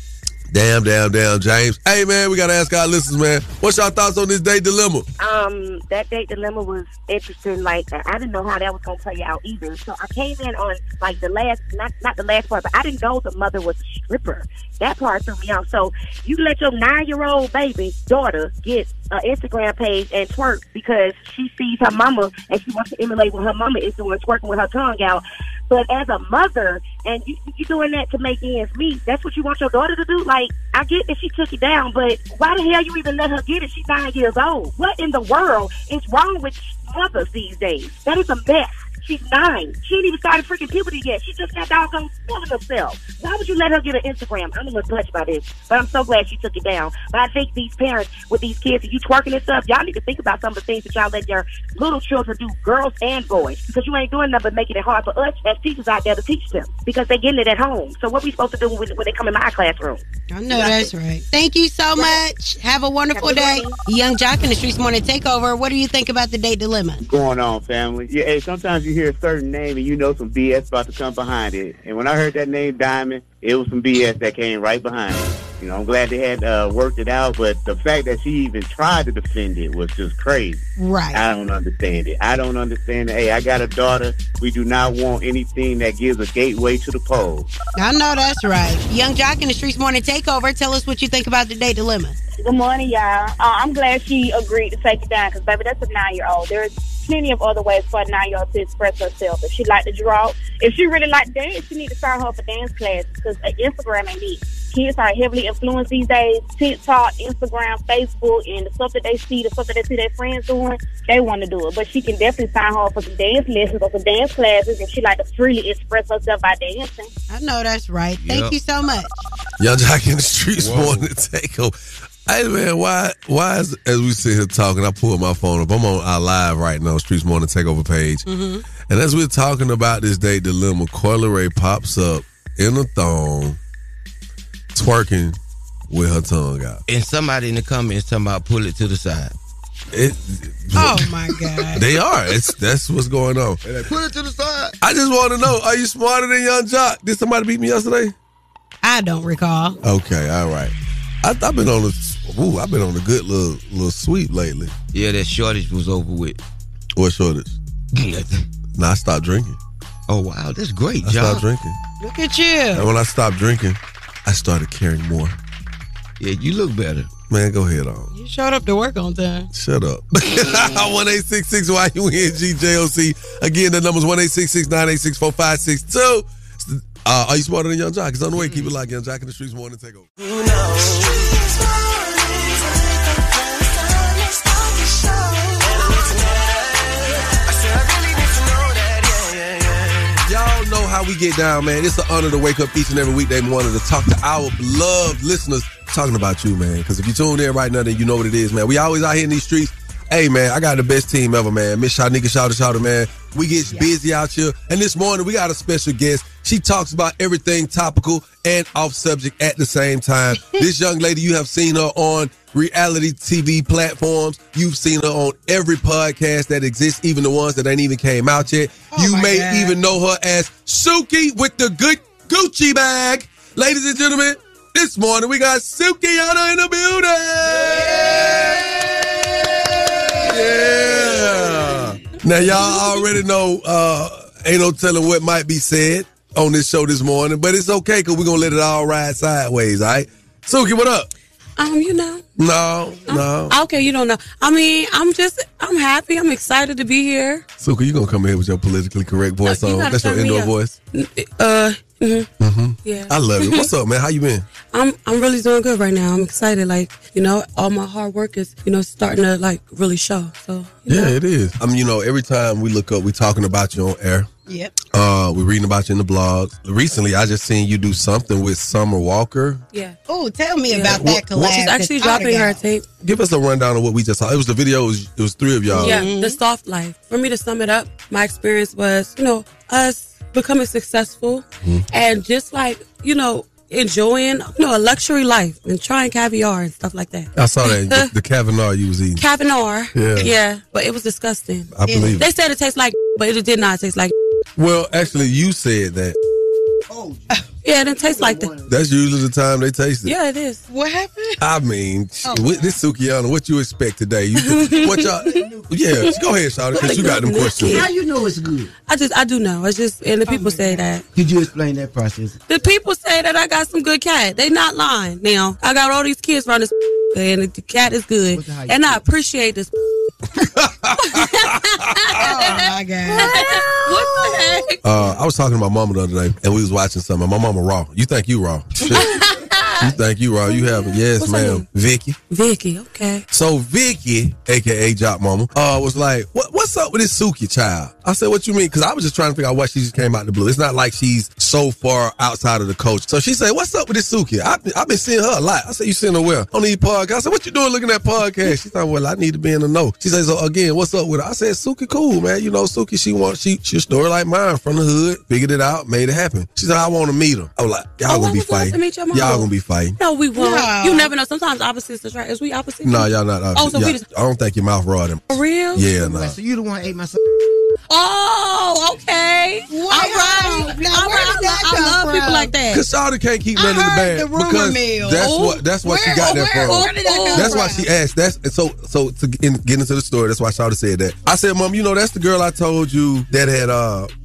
Damn, damn, damn, James. Hey man, we gotta ask our listeners, man. What's your thoughts on this date dilemma? Um, that date dilemma was interesting. Like I didn't know how that was gonna play out either. So I came in on like the last, not not the last part, but I didn't know the mother was a stripper. That part threw me off. So you let your nine year old baby daughter get an Instagram page and twerk because she sees her mama and she wants to emulate what her mama is doing, twerking with her tongue out. But as a mother, and you you doing that to make ends meet, that's what you want your daughter to do. Like I get that she took it down, but why the hell you even let her get it? She's nine years old. What in the world is wrong with mothers these days? That is a mess. She's nine. She ain't even started freaking puberty yet. She just got doggone feeling herself. Why would you let her get an Instagram? I'm a little touched by this, but I'm so glad she took it down. But I think these parents with these kids, and you twerking and stuff, y'all need to think about some of the things that y'all let your little children do, girls and boys, because you ain't doing nothing but making it hard for us as teachers out there to teach them because they're getting it at home. So what we supposed to do when, when they come in my classroom? I know that's right. Thank you so much. Have a wonderful day. Yung Joc in the Streetz Morning Takeover. What do you think about the date dilemma? going on, family? Yeah, hey, sometimes you hear a certain name and you know some BS about to come behind it. And when I heard that name Diamond, it was some BS that came right behind it. You know, I'm glad they had uh, worked it out, but the fact that she even tried to defend it was just crazy. Right. I don't understand it. I don't understand it. Hey, I got a daughter. We do not want anything that gives a gateway to the pole. I know that's right. Yung Joc in the Streetz Morning Takeover. Tell us what you think about the date dilemma. Good morning, y'all. Uh, I'm glad she agreed to take it down because, baby, that's a nine year old. There's plenty of other ways for a nine year old to express herself. If she like to draw, if she really like dance, she need to sign her up for dance class because uh, Instagram ain't it. Kids are heavily influenced these days. TikTok, Instagram, Facebook, and the stuff that they see, the stuff that they see their friends doing, they want to do it. But she can definitely sign her up for some dance lessons or some dance classes if she like to freely express herself by dancing. I know that's right. Thank Yep. you so much. Yung Joc in the streets morning takeover. Hey man, why why is as we sit here talking, I pull my phone up. I'm on our live right now, Streetz Morning Takeover page. Mm-hmm. And as we're talking about this date dilemma, Coily Ray pops up in a thong, twerking with her tongue out. And somebody in the comments talking about pull it to the side. It, Oh my God. they are. It's that's what's going on. Pull it to the side. I just want to know: Are you smarter than Yung Joc? Did somebody beat me yesterday? I don't recall. Okay, all right. I, I've been on a, ooh, I've been on a good little little sweep lately. Yeah, that shortage was over with. What shortage? nah, I stopped drinking. Oh wow, that's great, I John. stopped drinking. Look at you. And when I stopped drinking, I started caring more. Yeah, you look better. Man, go ahead on. You showed up to work on time. Shut up. One eight six six Y U N G J O C. Again, the number's one eight six six nine eight six four five six two. Uh, are you smarter than Yung Joc? It's on the way. Keep it locked, Yung Joc in the streets morning take over. Y'all know how we get down, man. It's an honor to wake up each and every weekday morning to talk to our beloved listeners talking about you, man. Because if you tune in right now, then you know what it is, man. We always out here in these streets. Hey, man, I got the best team ever, man. Miss Shanika Shouter Shouter, man. We get busy out here. And this morning, we got a special guest. She talks about everything topical and off subject at the same time. this young lady, you have seen her on reality TV platforms. You've seen her on every podcast that exists, even the ones that ain't even came out yet. you may God. even know her as Suki with the good Gucci bag. Ladies and gentlemen, this morning we got Sukihana in the building. Yeah. Now y'all already know uh ain't no telling what might be said on this show this morning, but it's okay because we're gonna let it all ride sideways, all right? Suki, what up? Um, you know. No, no. Okay, you don't know. I mean, I'm just, I'm happy. I'm excited to be here. Suka, you gonna come here with your politically correct voice you on? That's your indoor voice. Uh, mhm. Mm-hmm. Yeah. I love it. What's up, man? How you been? I'm, I'm really doing good right now. I'm excited. Like, you know, all my hard work is, you know, starting to like really show. So, Yeah, it is. I mean, you know, every time we look up, we talking about you on air. Yep. Uh, we're reading about you in the blog. Recently, I just seen you do something with Summer Walker. yeah. Oh, tell me Yeah. about What- that collab. what- She's actually dropping her tape. Give us a rundown of what we just saw. It was the video. It was, it was three of y'all. Yeah, the soft life. For me to sum it up, my experience was, you know, us becoming successful and just like, you know, enjoying, you know, a luxury life and trying caviar and stuff like that. I saw that the, the Kavanaugh you was eating. Caviar. Yeah. Yeah, but it was disgusting. I believe it. They said it tastes like, but it did not taste like. Well, actually, you said that. Yeah, it didn't like that. That's usually the time they taste it. Yeah, it is. What happened? I mean, Oh. with this Sukihana, what you expect today? You, what y'all? Yeah, go ahead, Shawty, because you got them questions. How you know it's good? I just, I do know. It's just, and the people say that. Could you explain that process? The people say that I got some good cat. They not lying. Now I got all these kids around this, and the cat is good, and I appreciate this. Oh my god! what the heck? Uh, I was talking to my mama the other day, and we was watching something. My mama You think you raw? Shit. you think you have yes, What's ma'am. Vicky. Vicky, okay. So Vicky, aka Joc Mama, uh, was like, what, "What's up with this Suki child?" I said, "What you mean?" Because I was just trying to figure out why she just came out the blue. It's not like she's so far outside of the coach. So she said, "What's up with this Suki?" I've been, I've been seeing her a lot. I said, "You seeing her where?" On these podcasts. I said, "What you doing looking at podcast?" She thought, "Well, I need to be in the know." She says, "So again, what's up with her?" I said, "Suki, cool, man. You know, Suki, she wants she she a story like mine from the hood, figured it out, made it happen." She said, "I want to meet her." I was like, "Y'all Oh, gonna be would you have to fighting? meet your mama? Y'all gonna be fighting?" No, we won't. No. You never know. Sometimes opposites attract. Is we opposites? No, y'all not. Uh, Oh, so y'all- we just I don't think your mouth raw them. for real? Yeah, no. So you the one ate my son. Oh, okay. All right. Now, All where right. did that I come love people like that. Cause Shawty can't keep I in the heard bag the rumor because mill. that's what that's what she where- got that where- from. where did that come that's why she asked. That's so so to get, in, get into the story. That's why Shawty said that. I said, Mom, you know that's the girl I told you that had uh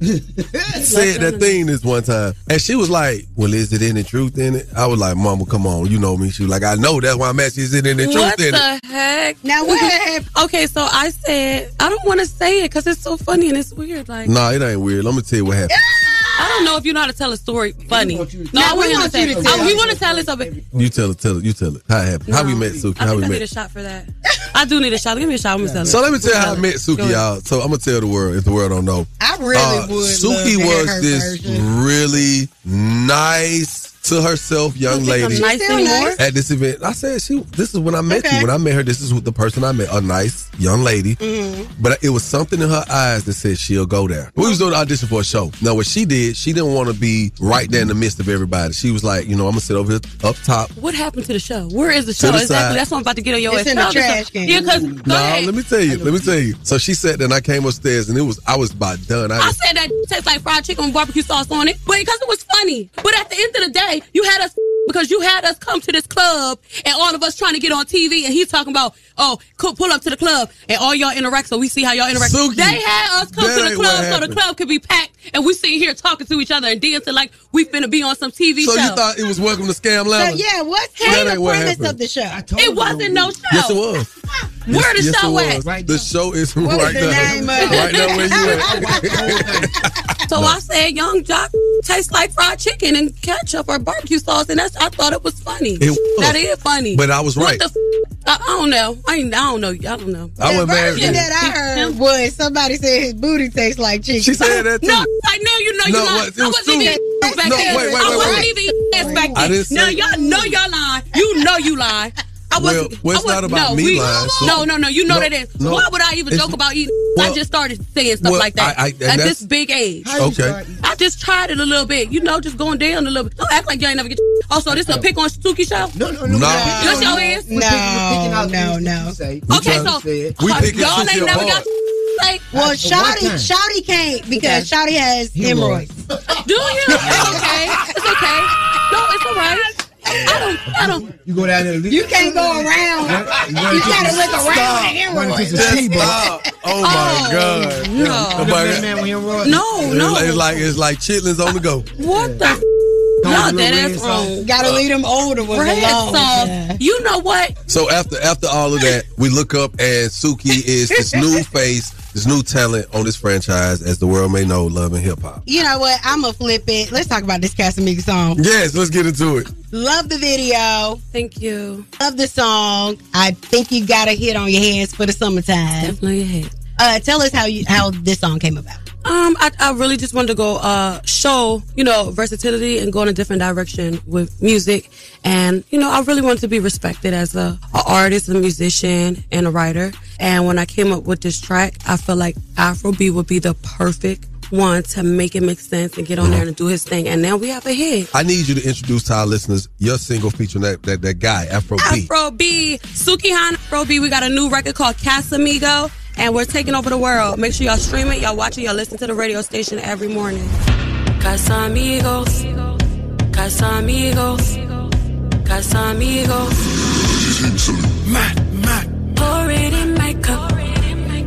said that thing this one time, and she was like, "Well, is it any truth in it?" I was like, "Mama, come on, you know me." She was like, "I know that's why I'm asking. Is it any truth What in the it?" heck? Now what happened? Okay, so I said I don't want to say it because it's so funny and it's weird. Like Nah, it ain't weird. Let me tell you what happened. I don't know if you know how to tell a story funny. No, I we want to you tell to it. tell Oh, it. you want to tell it? So bad. You tell it. Tell it. You tell it. How it happened? How we met, Suki? I How think we I met? need a shot for that. I do need a shot. Give me a shot. I'm gonna tell it. So let me tell you how I met Suki, ahead. y'all. So I'm gonna tell the world if the world don't know. I really Uh, would. Suki to was her this version. really nice to herself young You lady nice Still nice. at this event. I said she. This is when I met Okay. you. When I met her, this is who- the person I met. A nice young lady. Mm-hmm. But it was something in her eyes that said she'll go there. We was doing the audition for a show. Now what she did, she didn't want to be right there in the midst of everybody. She was like, you know, I'm gonna sit over here up top. What happened to the show? Where is the show? the exactly. side. That's what I'm about to get on your It's ass. in the trash can. Yeah, cause No, ahead. let me tell you. Let me tell you. So she sat there and I came upstairs and it was I was about done. I, I said that tastes like fried chicken with barbecue sauce on it, but because it was funny. But at the end of the day, you had us because you had us come to this club and all of us trying to get on TV, and he's talking about, oh, co- pull up to the club and all y'all interact, so we see how y'all interact. Suki, they had us come that to the club so the club could be packed, and we sitting here talking to each other and dancing like we finna be on some TV so show. you thought it was welcome to Scam So Lounge? yeah, what's That the ain't what premise happened. of the show? it wasn't no show. Yes, it was. Where the yes, show at? Right the show is What right is the now. name right now where you at. So I said, Yung Joc tastes like fried chicken and ketchup or barbecue sauce, and that's I thought it was funny. It was. That is funny. But I was right. What the f- I, I don't know. I, ain't, I don't know. I don't know. I the mad version at that I heard was somebody said his booty tastes like chicken. She said that too. No, like now you know No, you lying. what- I was wasn't even back No, then. wait, wait, I wasn't even ass back then. Now y'all know y'all lying. You know you lying. I wasn't. well, it's I not wasn't- about no, me we, lying, so- No, no, no. You know No, that is. no. Why would I even joke about eating? well- I just started saying stuff well, like that I- I- at this big age. How you Okay. start? I just tried it a little bit, you know, just going down a little bit. Don't act like you ain't never get. Also, this is a pick on Suki show. No, no, no. No. Yes, y'all is. We're picking- we're picking No, no, no. you say. We Okay, so. We uh, picking y'all ain't never got. Like, well, What Shotty, time? Shotty can't because Shotty has Hemorrhoids. hemorrhoids. do you? It's okay. It's okay. No, it's all right. I don't. I don't. You go down there. You can't go around. You gotta look around at Run into hemorrhoids. some tea. Stop. Oh my oh, God. No. Nobody- man with hemorrhoids. No, It's no. like- It's like it's like chitlins on the go. What the? No, that is wrong. Gotta leave them older ones Right, alone. so, you know what? So after after all of that, we look up and Suki is this new face, this new talent on this franchise, as the world may know, love and hip hop. You know what? I'm gonna flip it. Let's talk about this Casamiga song. Yes, let's get into it. Love the video. Thank you. Love the song. I think you got a hit on your hands for the summertime. Definitely a hit. Uh, tell us how you how this song came about. Um, I, I really just wanted to go uh show you know versatility and go in a different direction with music, and you know I really wanted to be respected as a, a artist, a musician, and a writer. And when I came up with this track, I felt like Afrobeat would be the perfect one to make it make sense and get on there and do his thing. And now we have a hit. I need you to introduce to our listeners your single featuring that that, that guy, Afro B. Afro B, Sukihan Afro B. We got a new record called Casamigo, and we're taking over the world. Make sure y'all stream it, y'all watch it, y'all listen to the radio station every morning. Casamigos, Casamigos, Casamigos. Mad, mad. Pour it in my cup,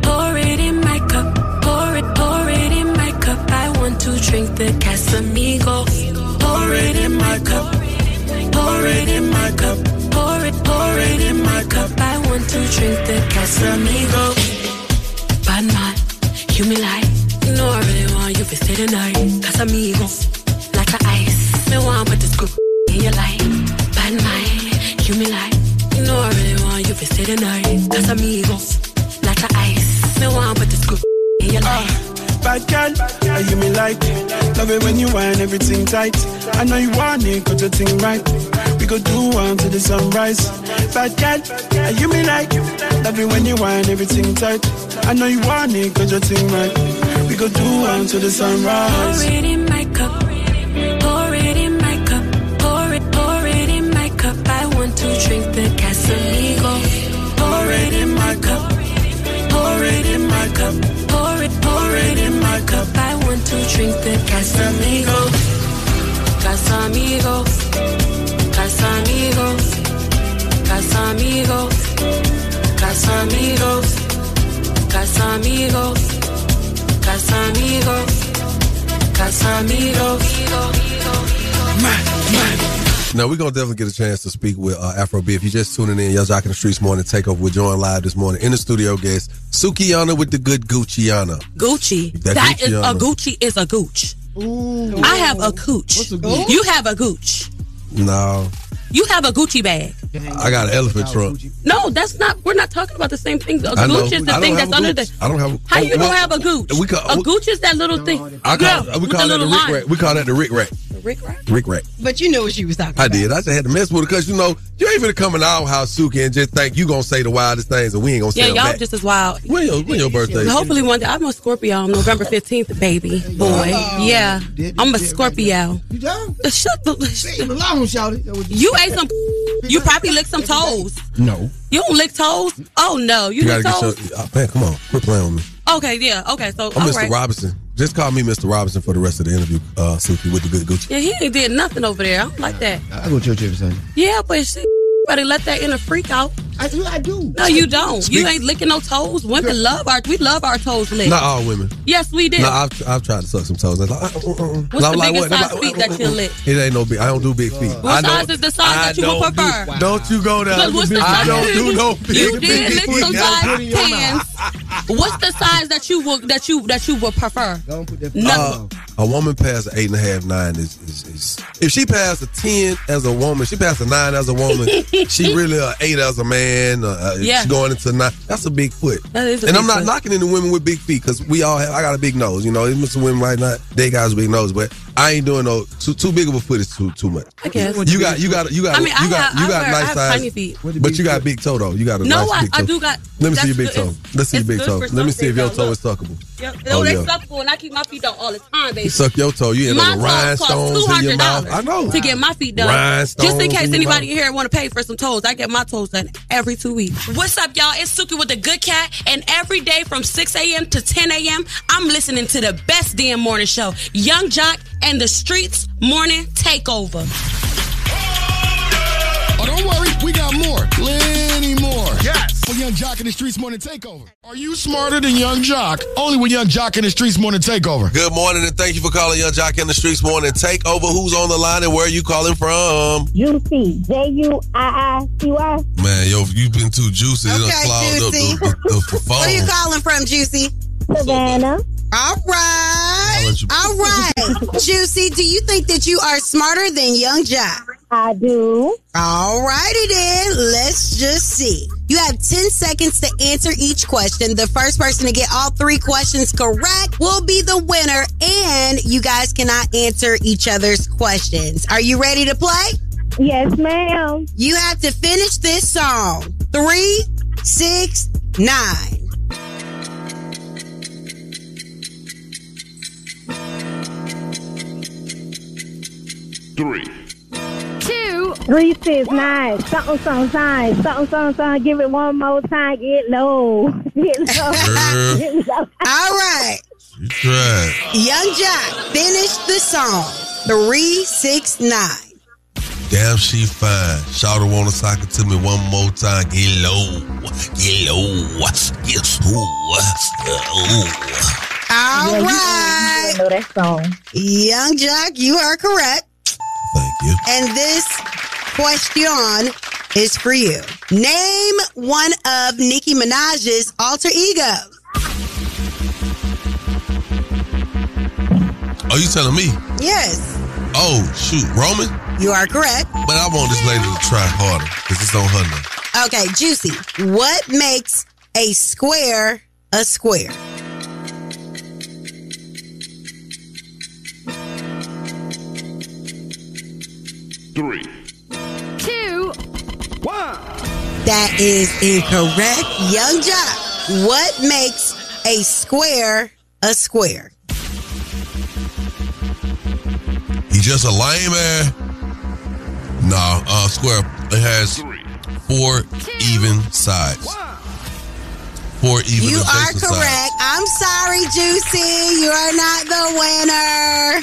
pour it in my cup, pour it, pour it in my cup. I want to drink the Casamigos. Pour it in my cup, pour it in my cup, pour it, pour it in my cup. I want to drink the Casamigos. You me like, you know I really want you to stay the night. Casamigos, like a ice. Me want put the scoop in your life. Bad man, you me like, you know I really want you to stay the night. Casamigos, like a ice. Me want put the scoop in your life. Ah, bad girl, are you me like? Love it when you whine everything tight. I know you want it, got your thing right. Go do one the sunrise. Bad girl, are you me like? Love it when you whine everything tight. I know you want it, got your thing right. We go do one the sunrise. Pour it in my cup. Pour it in my cup. Pour it, pour it in my cup. I want to drink the Casamigo. Pour it in my cup. Pour it in my cup. Pour it, pour it in my cup. I want to drink the. Casamigos. Casamigos. Casamigos. Casamigos. Casamigos. Casamigos. Now we're gonna definitely get a chance to speak with uh, Afro B. If you're just tuning in, y'all jocking the streets morning takeover. We're joined live this morning in the studio guest Sukihana with the good Gucciana. Gucci. That that is a Gucci is a gooch. I have a cooch. You have a gooch. No, You have a Gucci bag. I got an elephant trunk. No, that's not. We're not talking about the same thing. A Gucci is the thing that's under the. I don't have. How oh, you don't have a Gucci? We call, a Gucci is that little thing. I call, Yeah, we call the that the little Rick. Rack. We call that the Rick Rack. Rick Rack. Rick Rack. But you knew what she was talking I about. did. I just had to mess with it because you know you ain't gonna come in our house, Suki, and just think you gonna say the wildest things, and we ain't gonna say Yeah, y'all back. just as wild. When your when your birthday? Hopefully one day. I'm a Scorpio on November 15th, baby boy. Yeah, I'm a Scorpio. You don't? Shut the. Leave me alone, shawty. That was- You ate some. You probably licked some toes. No. You don't lick toes? Oh no, you, You lick gotta toes? your. Uh, man, come on, quit playing with me. Okay, yeah, okay. So I'm Mr. right. Robinson. Just call me Mr. Robinson for the rest of the interview, uh, Suki, with the good Gucci. Yeah, he ain't did nothing over there. I don't like that. I go to church every Sunday. Yeah, but she better let that inner freak out. I do. I do. No, you don't. Speak- You ain't licking no toes. Women love our. We love our toes licked. Not all women. Yes, we do. No, I've, I've tried to suck some toes. Like, uh, uh, uh, uh. What's the like, biggest what? size Like, feet that you lick? It ain't no big. I don't do big feet. What I don't- size is the size I that you would don't do- prefer? Don't you go down. But what's the I don't do no big You did feet. lick some size put it in your pants. What's the size that you would that you that you would prefer? Uh, a woman past an eight and a half, nine is, is, is if she passed a ten as a woman, she passed a nine as a woman. she really a eight as a man. Uh, uh, Yeah. she's going into nine. That's a big foot. That is a and I'm not foot. knocking into women with big feet because we all have. I got a big nose. You know, there's some women right now. They guys with big nose, but I ain't doing no too too big of a foot is too too much. I guess. You got you got you got I mean, you I got have- you I got wear- nice size, tiny feet. but you got big toe though. You got a No, nice I, big toe. I do got. Let me see your big toe. Let's see your big toe. Let me see if your toe though. is suckable. Yep. Oh, No, they yeah. suckable, and I keep my feet done all the time, baby. You suck your toe, you end My up with rhinestones in your mouth. I know. to get my feet done. Rhinestones Just in case anybody here want to pay for some toes, I get my toes done every two weeks. What's up, y'all? It's Suki with the Good Cat, and every day from 6 a.m. to 10 a.m., I'm listening to the best damn morning show, Yung Joc and the Streetz Morning Takeover. Oh, don't worry, we got more. Plenty more. Yes. For Young Yung Joc in the Streetz Morning Takeover. Are you smarter than Yung Joc? Only with Yung Joc in the Streetz Morning Takeover. Good morning and thank you for calling Yung Joc in the Streets Morning Takeover. Who's on the line and where are you calling from? Juicy. J U I I C Y. Man, yo, you've been too juicy. Okay, clogged up Juicy. the, the, the phone. Where you calling from, Juicy? Savannah. All right. All right. Juicy, do you think that you are smarter than Yung Joc? I do. All righty then. Let's just see. You have 10 seconds to answer each question. The first person to get all three questions correct will be the winner, and you guys cannot answer each other's questions. Are you ready to play? Yes, ma'am. You have to finish this song. Three, six, nine. Three. Two. Three, six, nine. Something, something, sign. Something, something, something. Give it one more time. Get low. Get low. Get low. All right. You tried. Yung Joc, finish the song. Three, six, nine. Damn, she fine. Shout wanna sock it to me one more time. Get low. Get low. Get ooh. Ooh. All Yeah, you know that song. Yung Joc, you are correct. You. And this question is for you. Name one of Nicki Minaj's alter egos. Are you telling me? Yes, Oh, shoot. Roman? you are correct. But I want this lady to try harder because it's on her now. Okay, Juicy. What makes a square a square? Three. Two. That is incorrect. Yung Joc, what makes a square a square? He just a lame man. Nah, uh, square. It has four even sides. Four even You are adjacent correct. I'm sorry, Juicy. You are not the winner.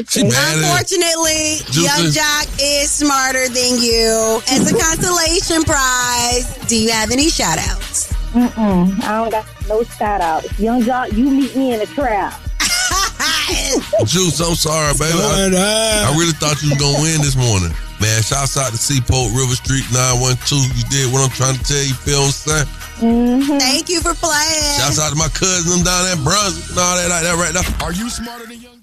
She mad at- Unfortunately, Juicy. Yung Joc is smarter than you. As a consolation prize, do you have any shout outs? Mm-mm. I don't got no shout outs. Yung Joc, you meet me in the trap. Juice, I'm sorry, baby. I, I really thought you was gonna win this morning. Man, shouts out to Seaport River Street 912. You did what I'm trying to tell you, feel what I'm saying? Mm-hmm. Thank you for playing. Shouts out to my cousin them down there in Brunswick and all that like that right now. Are you smarter than Young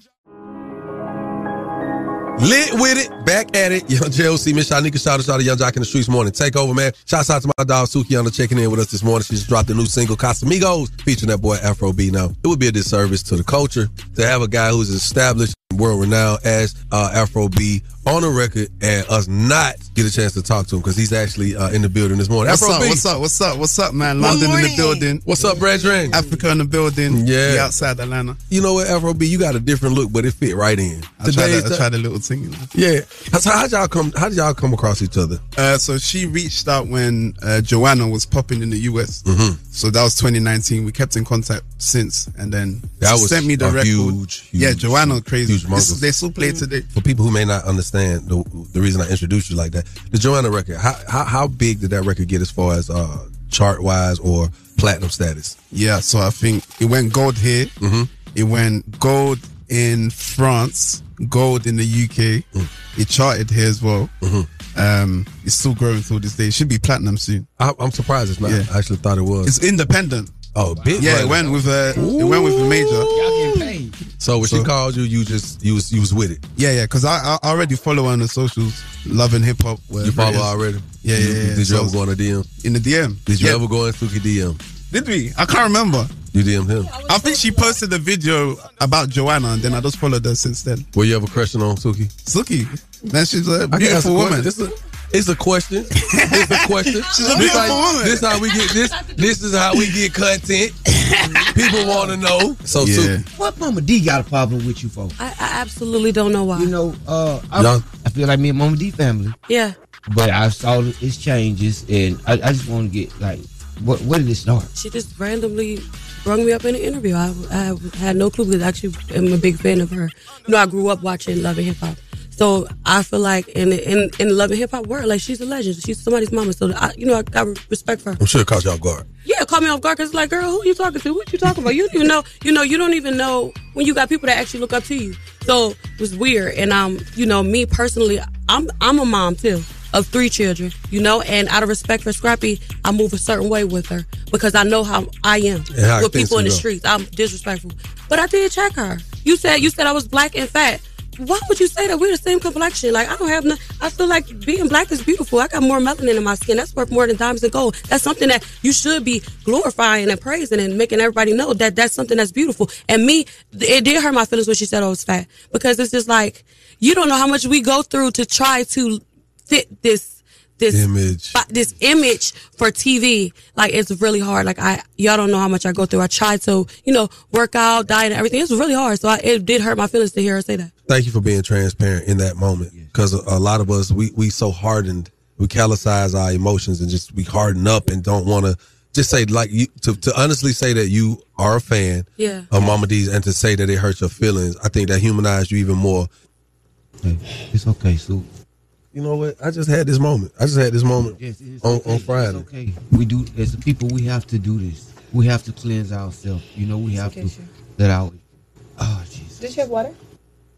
Lit with it, back at it. Yung Joc, Miss Shanika, shout out shout to Yung Joc in the Streetz morning. Take over, man. Shouts out to my dog Sukihana checking in with us this morning. She just dropped a new single, Casamigos, featuring that boy Afro B. Now, it would be a disservice to the culture to have a guy who's established, world renowned as uh, Afro B on the record and us not get a chance to talk to him because he's actually uh, in the building this morning. What's Afro up? B. What's up? What's up? What's up, man? London in the building. What's up, brethren? Africa in the building. Yeah. We outside Atlanta. You know what, Afro B, you got a different look, but it fit right in. I tried, a, I tried a little thing. Yeah. So how y'all come? How did y'all come across each other? Uh, so she reached out when uh, Joanna was popping in the US. Mhm. So that was 2019. We kept in contact since, and then That she was sent me the record. huge, huge, yeah, Joanna crazy. huge This- they still play today. For people who may not understand the the reason I introduced you like that, the Joanna record. How how, how big did that record get as far as uh, chart wise or platinum status? Yeah, so I think it went gold here. Mm-hmm. It went gold in France, gold in the UK. Mm. It charted here as well. Um, it's still growing till this day. It should be platinum soon. I, I'm surprised it's not. Yeah. I actually thought it was. It's independent. Oh, big. Yeah, it went with a it went with a major. So when she called you, you just you was you was with it. Yeah, yeah, because I, I already follow her on the socials, loving hip hop. You follow already? Yeah, You- yeah, yeah. Did you So- ever go on a DM? in the DM? Did you Yeah. ever go in Suki DM? Did we? I can't remember. You DM'd him. I think she posted a video about Joanna, and then I just followed her since then. Were you ever crushing on Suki? Suki, man, she's a I can ask beautiful a woman. question. It's a, it's a question. It's a question. She's a This beautiful like- woman. This how we get this. This is how we get content. People want to know. So Yeah. Suki, What Mama Dee got a problem with you folks? I, I absolutely don't know why. You know, uh, I, I feel like me and Mama Dee family, Yeah. but I saw its changes, and I, I just want to get like, what where did it start? She just randomly brung me up in an interview. I, I had no clue because I actually I'm a big fan of her. You know, I grew up watching Love and Hip Hop. So I feel like in in in the love and hip hop world, like she's a legend. She's somebody's mama. So I, you know, I got respect for her. I'm sure it caught you off guard. Yeah, caught me off guard because like, girl, who you talking to? What you talking about? You don't even know. You know, you don't even know when you got people that actually look up to you. So it was weird. And um, you know, me personally, I'm I'm a mom too of three children. You know, and out of respect for Scrappy, I move a certain way with her because I know how I am how with people in the go. streets. I'm disrespectful, but I did check her. You said you said I was black and fat. Why would you say that? We're the same complexion. Like I don't have no. I feel like being black is beautiful. I got more melanin in my skin. That's worth more than diamonds and gold. That's something that you should be glorifying and praising and making everybody know that that's something that's beautiful. And me, it did hurt my feelings when she said I was fat because it's just like you don't know how much we go through to try to fit this this Image. fi- this image for TV. Like it's really hard. Like I y'all don't know how much I go through. I tried to you know work out, diet, and everything. It's really hard. So I, it did hurt my feelings to hear her say that. Thank you for being transparent in that moment because a, a lot of us we we so hardened, we callicize our emotions and just we harden up and don't want to just say like you to to honestly say that you are a fan Yeah. of Mama Dee's and to say that it hurts your feelings. I think that humanized you even more. It's okay, Sue. You know what? I just had this moment. I just had this moment Yes, it's on, okay. on Friday. It's okay. We do as a people. We have to do this. We have to cleanse ourselves. You know, we have to let out. Oh, Jesus. Did you have water?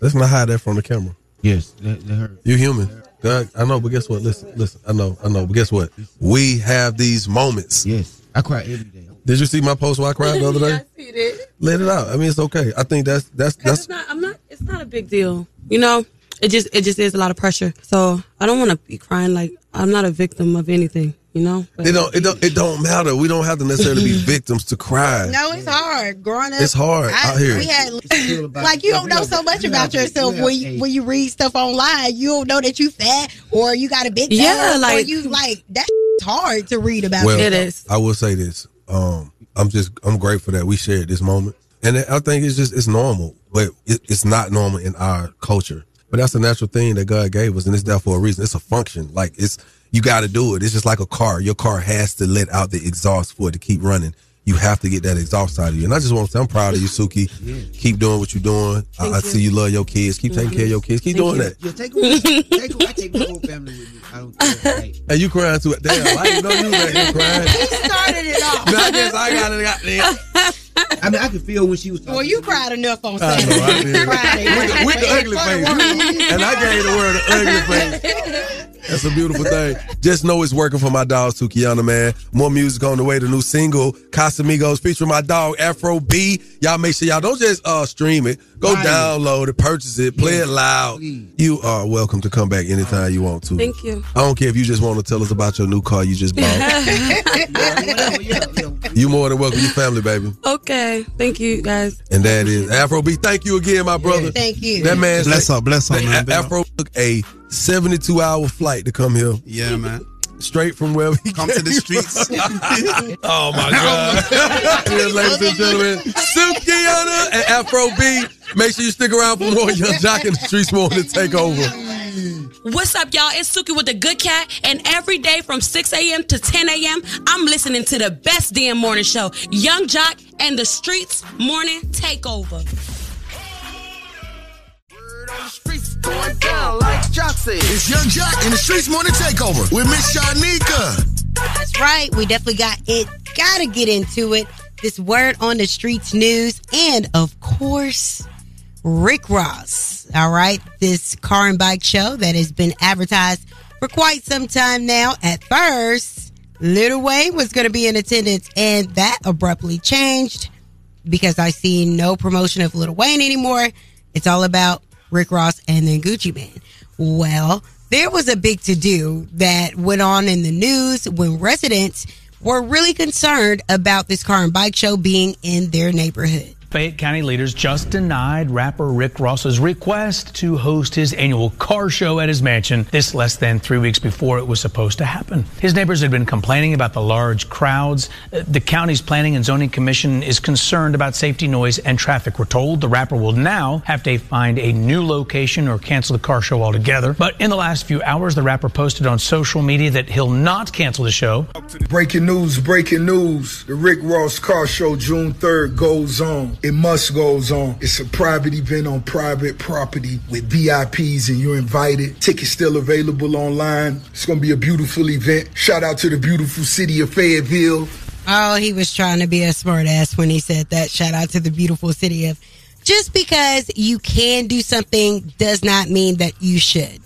Let's not hide that from the camera. Yes, let, let her. You human. God, I know, but guess what? Listen, listen. I know, I know, but guess what? We have these moments. Yes, I cry every day. Did you see my post where I cried the other day? I see it. Let it out. I mean, it's okay. I think that's that's that's It's not. I'm not. It's not a big deal. You know. It just. It just is a lot of pressure. So I don't want to be crying. Like I'm not a victim of anything. You know. But it don't it don't it don't matter. We don't have to necessarily be victims to cry. No, it's hard. Growing up, It's hard out here. We had like you don't know so much about yourself when you when you read stuff online. You don't know that you fat or you got a big Yeah, belly, or like- you like that. hard to read about. Well, yourself. I will say this. Um, I'm just I'm grateful that we shared this moment, and I think it's just it's normal, but it, it's not normal in our culture. But that's a natural thing that God gave us, and it's there for a reason. It's a function. Like it's you got to do it. It's just like a car. Your car has to let out the exhaust for it to keep running. You have to get that exhaust out of you. And I just want to say I'm proud of you, Suki. Keep doing what you're doing. I, I see you love your kids. Keep taking care of your kids. Keep doing that. Yeah, take take I take my whole family with me. I don't care. Like, And you crying too. Damn, I didn't know you was back crying. He started it off. Now, I guess I got it. Got it. I mean, I could feel when she was. Well, you cried enough on I Saturday. know, I did. Friday. With the- with the ugly face. And I gave the word an ugly face. That's a beautiful thing. Just know it's working for my dog, Sukihana, man. More music on the way. The new single, Casamigos, featuring my dog, Afro B. Y'all make sure y'all don't just uh stream it. Go Right. download it, purchase it, play it loud. You are welcome to come back anytime you want to. Thank you. I don't care if you just want to tell us about your new car you just bought. you more than welcome. Your family, baby. Okay. Thank you, guys. And that is Afro B. Thank you again, my brother. Thank you. That man, Bless up, bless up, man. Afro took a 72 hour flight to come here. Yeah, man. Straight from wherever he Come to the streets. oh my God. Oh, yes, ladies and gentlemen, Sukihana and Afro B. Make sure you stick around for more Yung Joc in the Streetz morning to take over. What's up, y'all? It's Suki with the Good Cat, and every day from 6 a.m. to 10 a.m., I'm listening to the best damn morning show, Yung Joc and the Streetz Morning Takeover. Going down like Jock said. It's Yung Joc in the Streetz Morning Takeover with Miss Shanika. That's right. We definitely got it. Gotta get into it. This word on the streets news, and of course, Rick Ross. All right, this car and bike show that has been advertised for quite some time now. At first, Lil Wayne was going to be in attendance, and that abruptly changed because I see no promotion of Lil Wayne anymore. It's all about Rick Ross and then Gucci Mane. Well, there was a big to do that went on in the news when residents were really concerned about this car and bike show being in their neighborhood. Fayette County leaders just denied rapper Rick Ross's request to host his annual car show at his mansion, this less than three weeks before it was supposed to happen. His neighbors had been complaining about the large crowds. Uh, The county's Planning and Zoning Commission is concerned about safety, noise, and traffic. We're told the rapper will now have to find a new location or cancel the car show altogether. But in the last few hours, the rapper posted on social media that he'll not cancel the show. Breaking news, breaking news. The Rick Ross Car Show June 3rd goes on. It must goes on. It's a private event on private property with VIPs, and you're invited. Tickets still available online. It's gonna be a beautiful event. Shout out to the beautiful city of Fayetteville. Oh, he was trying to be a smartass when he said that. Shout out to the beautiful city of. Just because you can do something does not mean that you should.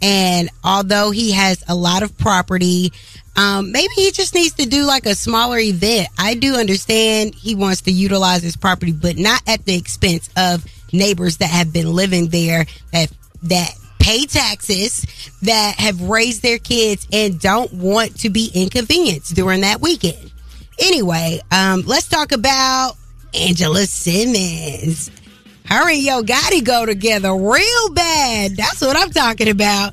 And although he has a lot of property, um, maybe he just needs to do like a smaller event. I do understand he wants to utilize his property, but not at the expense of neighbors that have been living there that that pay taxes, that have raised their kids and don't want to be inconvenienced during that weekend. Anyway, um, let's talk about Angela Simmons. Her and Yo Gotti go together real bad. That's what I'm talking about.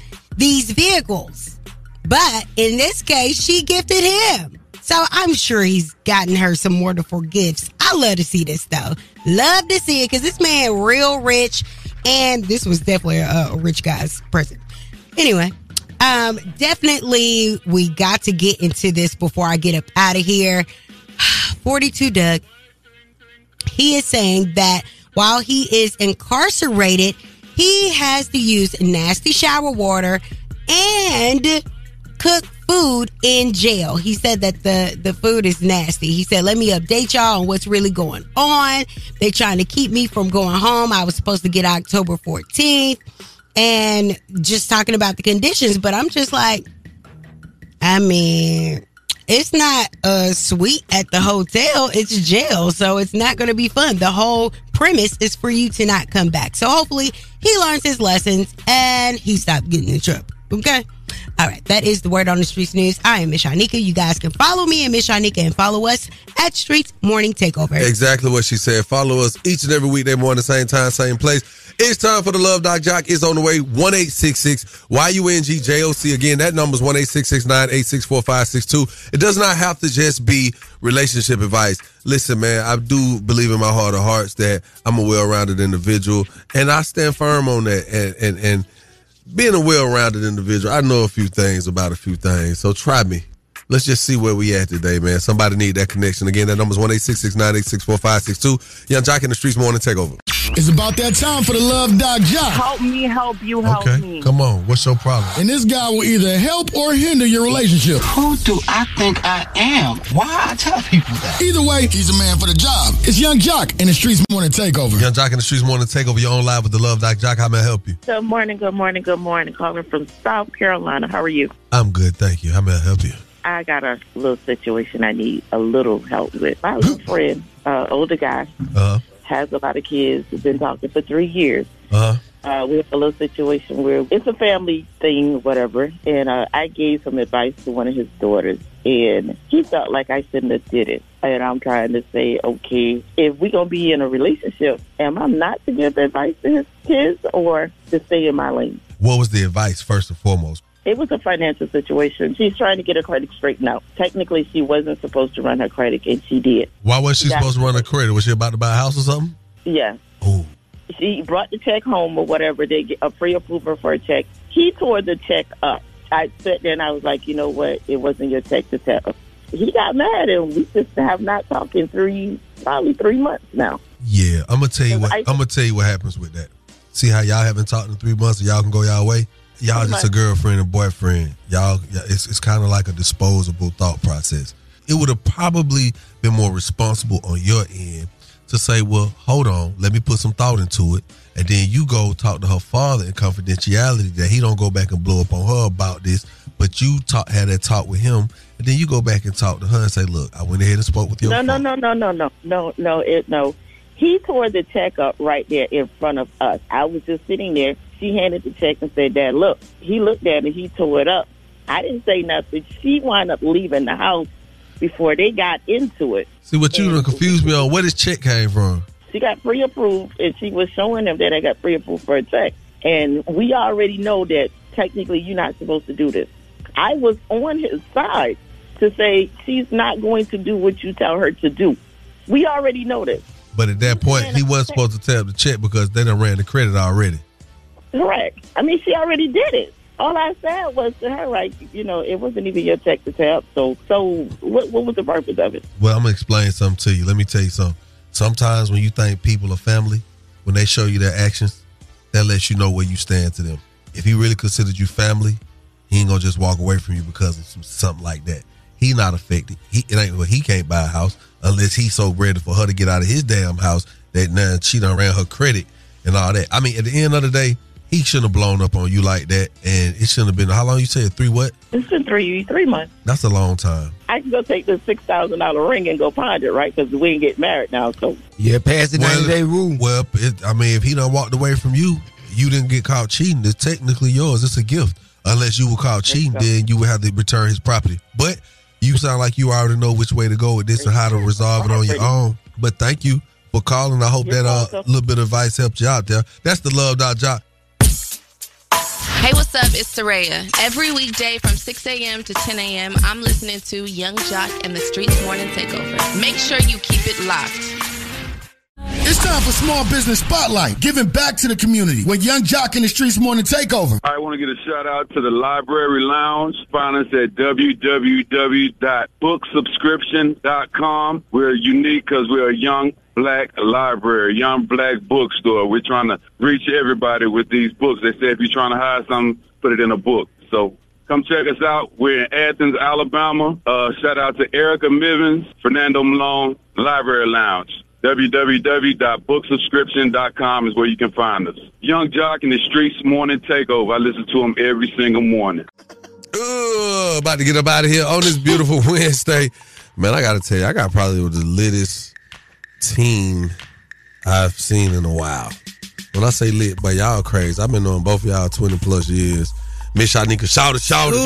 these vehicles, but in this case, she gifted him. So I'm sure he's gotten her some wonderful gifts. I love to see this though. Love to see it because this man real rich, and this was definitely a, a rich guy's present. Anyway, um, definitely we got to get into this before I get up out of here. 42 Dugg. He is saying that while he is incarcerated, he has to use nasty shower water and cook food in jail. He said that the, the food is nasty. He said, let me update y'all on what's really going on. They're trying to keep me from going home. I was supposed to get October 14th and just talking about the conditions, but I'm just like, I mean, it's not uh, a suite at the hotel, it's jail. So it's not going to be fun. The whole premise is for you to not come back. So hopefully he learns his lessons and he stopped getting in trouble. Okay. All right. That is the word on the streets news. I am Miss Shanika. You guys can follow me and Miss Shanika and follow us at Streetz Morning Takeover. Exactly what she said. Follow us each and every weekday morning, the same time, same place. It's time for the Love Doc Joc. It's on the way. One eight six six Y U N G J O C. Again, that number is one eight six six nine eight six four five six two. It does not have to just be relationship advice. Listen, man, I do believe in my heart of hearts that I'm a well-rounded individual, and I stand firm on that. And and and being a well-rounded individual, I know a few things about a few things. So try me. Let's just see where we at today, man. Somebody need that connection. Again, that number's one eight six six nine eight six four five six two. Yung Joc in the Streetz morning takeover. It's about that time for the Love Doc Joc. Help me, help you, help Okay, me. come on. What's your problem? And this guy will either help or hinder your relationship. Who do I think I am? Why I tell people that? Either way, he's a man for the job. It's Yung Joc in the Streetz Morning Takeover. Yung Joc in the Streetz morning takeover. You're on live with the Love Doc Joc. How may I help you? Good morning, good morning, good morning. Calling from South Carolina. How are you? I'm good, thank you. How may I help you? I got a little situation I need a little help with. My little friend, uh, older guy, Uh has a lot of kids. We've been talking for three years. Uh-huh. Uh, we have a little situation where it's a family thing, whatever. And uh, I gave some advice to one of his daughters, and he felt like I shouldn't have did it. And I'm trying to say, okay, if we're gonna be in a relationship, am I not to give advice to his kids or to stay in my lane? What was the advice first and foremost? It was a financial situation. She's trying to get her credit straightened out. Technically, she wasn't supposed to run her credit, and she did. Why was she supposed to run her credit? Was she about to buy a house or something? Yeah. She brought the check home or whatever. They get a pre-approval for a check. He tore the check up. I sat there and I was like, you know what? It wasn't your check to tell. He got mad and we just have not talked in three, probably three months now. Yeah, I'm gonna tell you what. I- I'm gonna tell you what happens with that. See how y'all haven't talked in three months, and y'all can go y'all way. Y'all just a girlfriend and boyfriend. Y'all, it's it's kind of like a disposable thought process. It would have probably been more responsible on your end to say, "Well, hold on, let me put some thought into it," and then you go talk to her father in confidentiality that he don't go back and blow up on her about this. But you talk, had that talk with him, and then you go back and talk to her and say, "Look, I went ahead and spoke with your No, no, no, no, no, no, no, no, it, no. He tore the check up right there in front of us. I was just sitting there. She handed the check and said, Dad, look. He looked at it. He tore it up. I didn't say nothing. She wound up leaving the house before they got into it. See what you done confused me on where this check came from. She got pre-approved, and she was showing them that I got pre-approved for a check. And we already know that technically you're not supposed to do this. I was on his side to say she's not going to do what you tell her to do. We already know this. But at that point, he wasn't supposed to tap the check because they done ran the credit already. Correct. I mean, she already did it. All I said was to her, like, you know, it wasn't even your check to tap. So, so what, what was the purpose of it? Well, I'm gonna explain something to you. Let me tell you something. Sometimes when you think people are family, when they show you their actions, that lets you know where you stand to them. If he really considered you family, he ain't gonna just walk away from you because of some, something like that. He not affected. He it ain't well, he can't buy a house unless he's so ready for her to get out of his damn house that now she done ran her credit and all that. I mean, at the end of the day, he shouldn't have blown up on you like that, and it shouldn't have been. How long you said? Three what? It's been three three months. That's a long time. I can go take the six thousand dollar ring and go pawn it, right? Because we ain't get married now. So Yeah, past the Well, 90 day rule. Well, it, I mean, if he done walked away from you, you didn't get caught cheating. It's technically yours. It's a gift. Unless you were caught cheating, then you would have to return his property. But you sound like you already know which way to go with this and how to resolve it on your own. But thank you for calling. I hope that uh, little bit of advice helped you out there. That's the love dot job. Hey, what's up? It's Soraya. Every weekday from 6 a.m. to 10 a.m., I'm listening to Yung Joc and the Streetz Morning Takeover. Make sure you keep it locked. It's time for Small Business Spotlight, giving back to the community with Yung Joc in the Streetz Morning Takeover. I want to get a shout out to the Library Lounge. Find us at www.booksubscription.com. We're unique because we're a young black library, young black bookstore. We're trying to reach everybody with these books. They say if you're trying to hide something, put it in a book. So come check us out. We're in Athens, Alabama. Uh, shout out to Erica Mivens, Fernando Malone, Library Lounge www.booksubscription.com is where you can find us. Yung Joc in the Streetz Morning Takeover. I listen to him every single morning. Ugh, about to get up out of here on this beautiful Wednesday. Man, I got to tell you, I got probably the littest team I've seen in a while. When I say lit, but y'all crazy. I've been knowing both of y'all 20 plus years. Miss Shanika, shout it, shout it.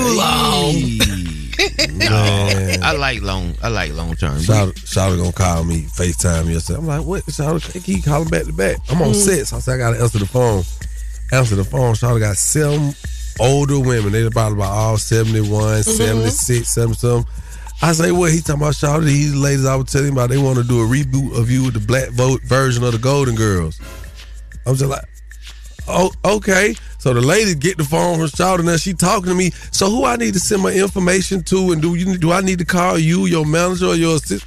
Man. I like long. I like long term. Shout Shout gonna call me FaceTime yesterday. I'm like, what? Shout keep calling back to back. I'm on Mm. set, so I said I gotta answer the phone. Answer the phone. Shout got seven older women. They about about all 71, 76, 70 something. I say, what he talking about? Shout These ladies I was telling him about. They want to do a reboot of you with the black vote version of the Golden Girls. I was just like, oh, okay. So the lady get the phone from Shout and then she talking to me. So who I need to send my information to, and do you do I need to call you, your manager, or your assistant?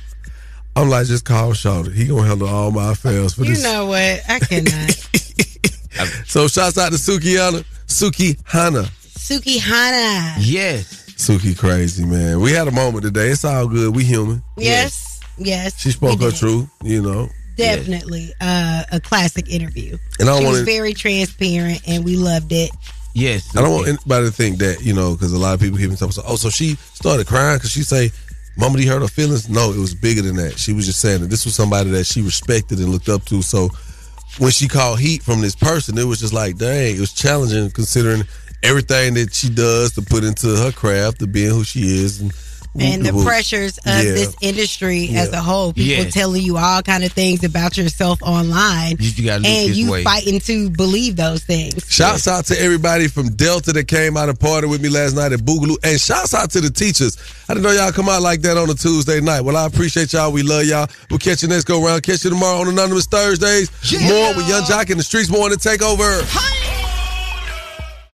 I'm like, just call Shout. He gonna handle all my affairs for You this. You know what? I cannot. So shouts out to Sukihana. Suki Hana. Sukihana. Yes. Suki crazy, man. We had a moment today. It's all good. We human. Yes. Yes. She spoke her did. truth, you know. Definitely uh, a classic interview. And I she was wanna- very transparent, and we loved it. Yes. I don't want anybody to think that, you know, because a lot of people hear me talk. So, oh, so she started crying because she say, Mama, do you hurt her feelings? No, it was bigger than that. She was just saying that this was somebody that she respected and looked up to. So when she called heat from this person, it was just like, dang, it was challenging considering everything that she does to put into her craft, to being who she is. And, and the whoop, whoop. pressures of Yeah. this industry as a whole. People Yes. telling you all kind of things about yourself online, You gotta look and you way. fighting to believe those things. Shouts out to everybody from Delta that came out and party with me last night at Boogaloo. And shouts out to the teachers. I didn't know y'all come out like that on a Tuesday night. Well, I appreciate y'all. We love y'all. We'll catch you next go round. Catch you tomorrow on Anonymous Thursdays. More with Young Jock in the Streets. More to take over.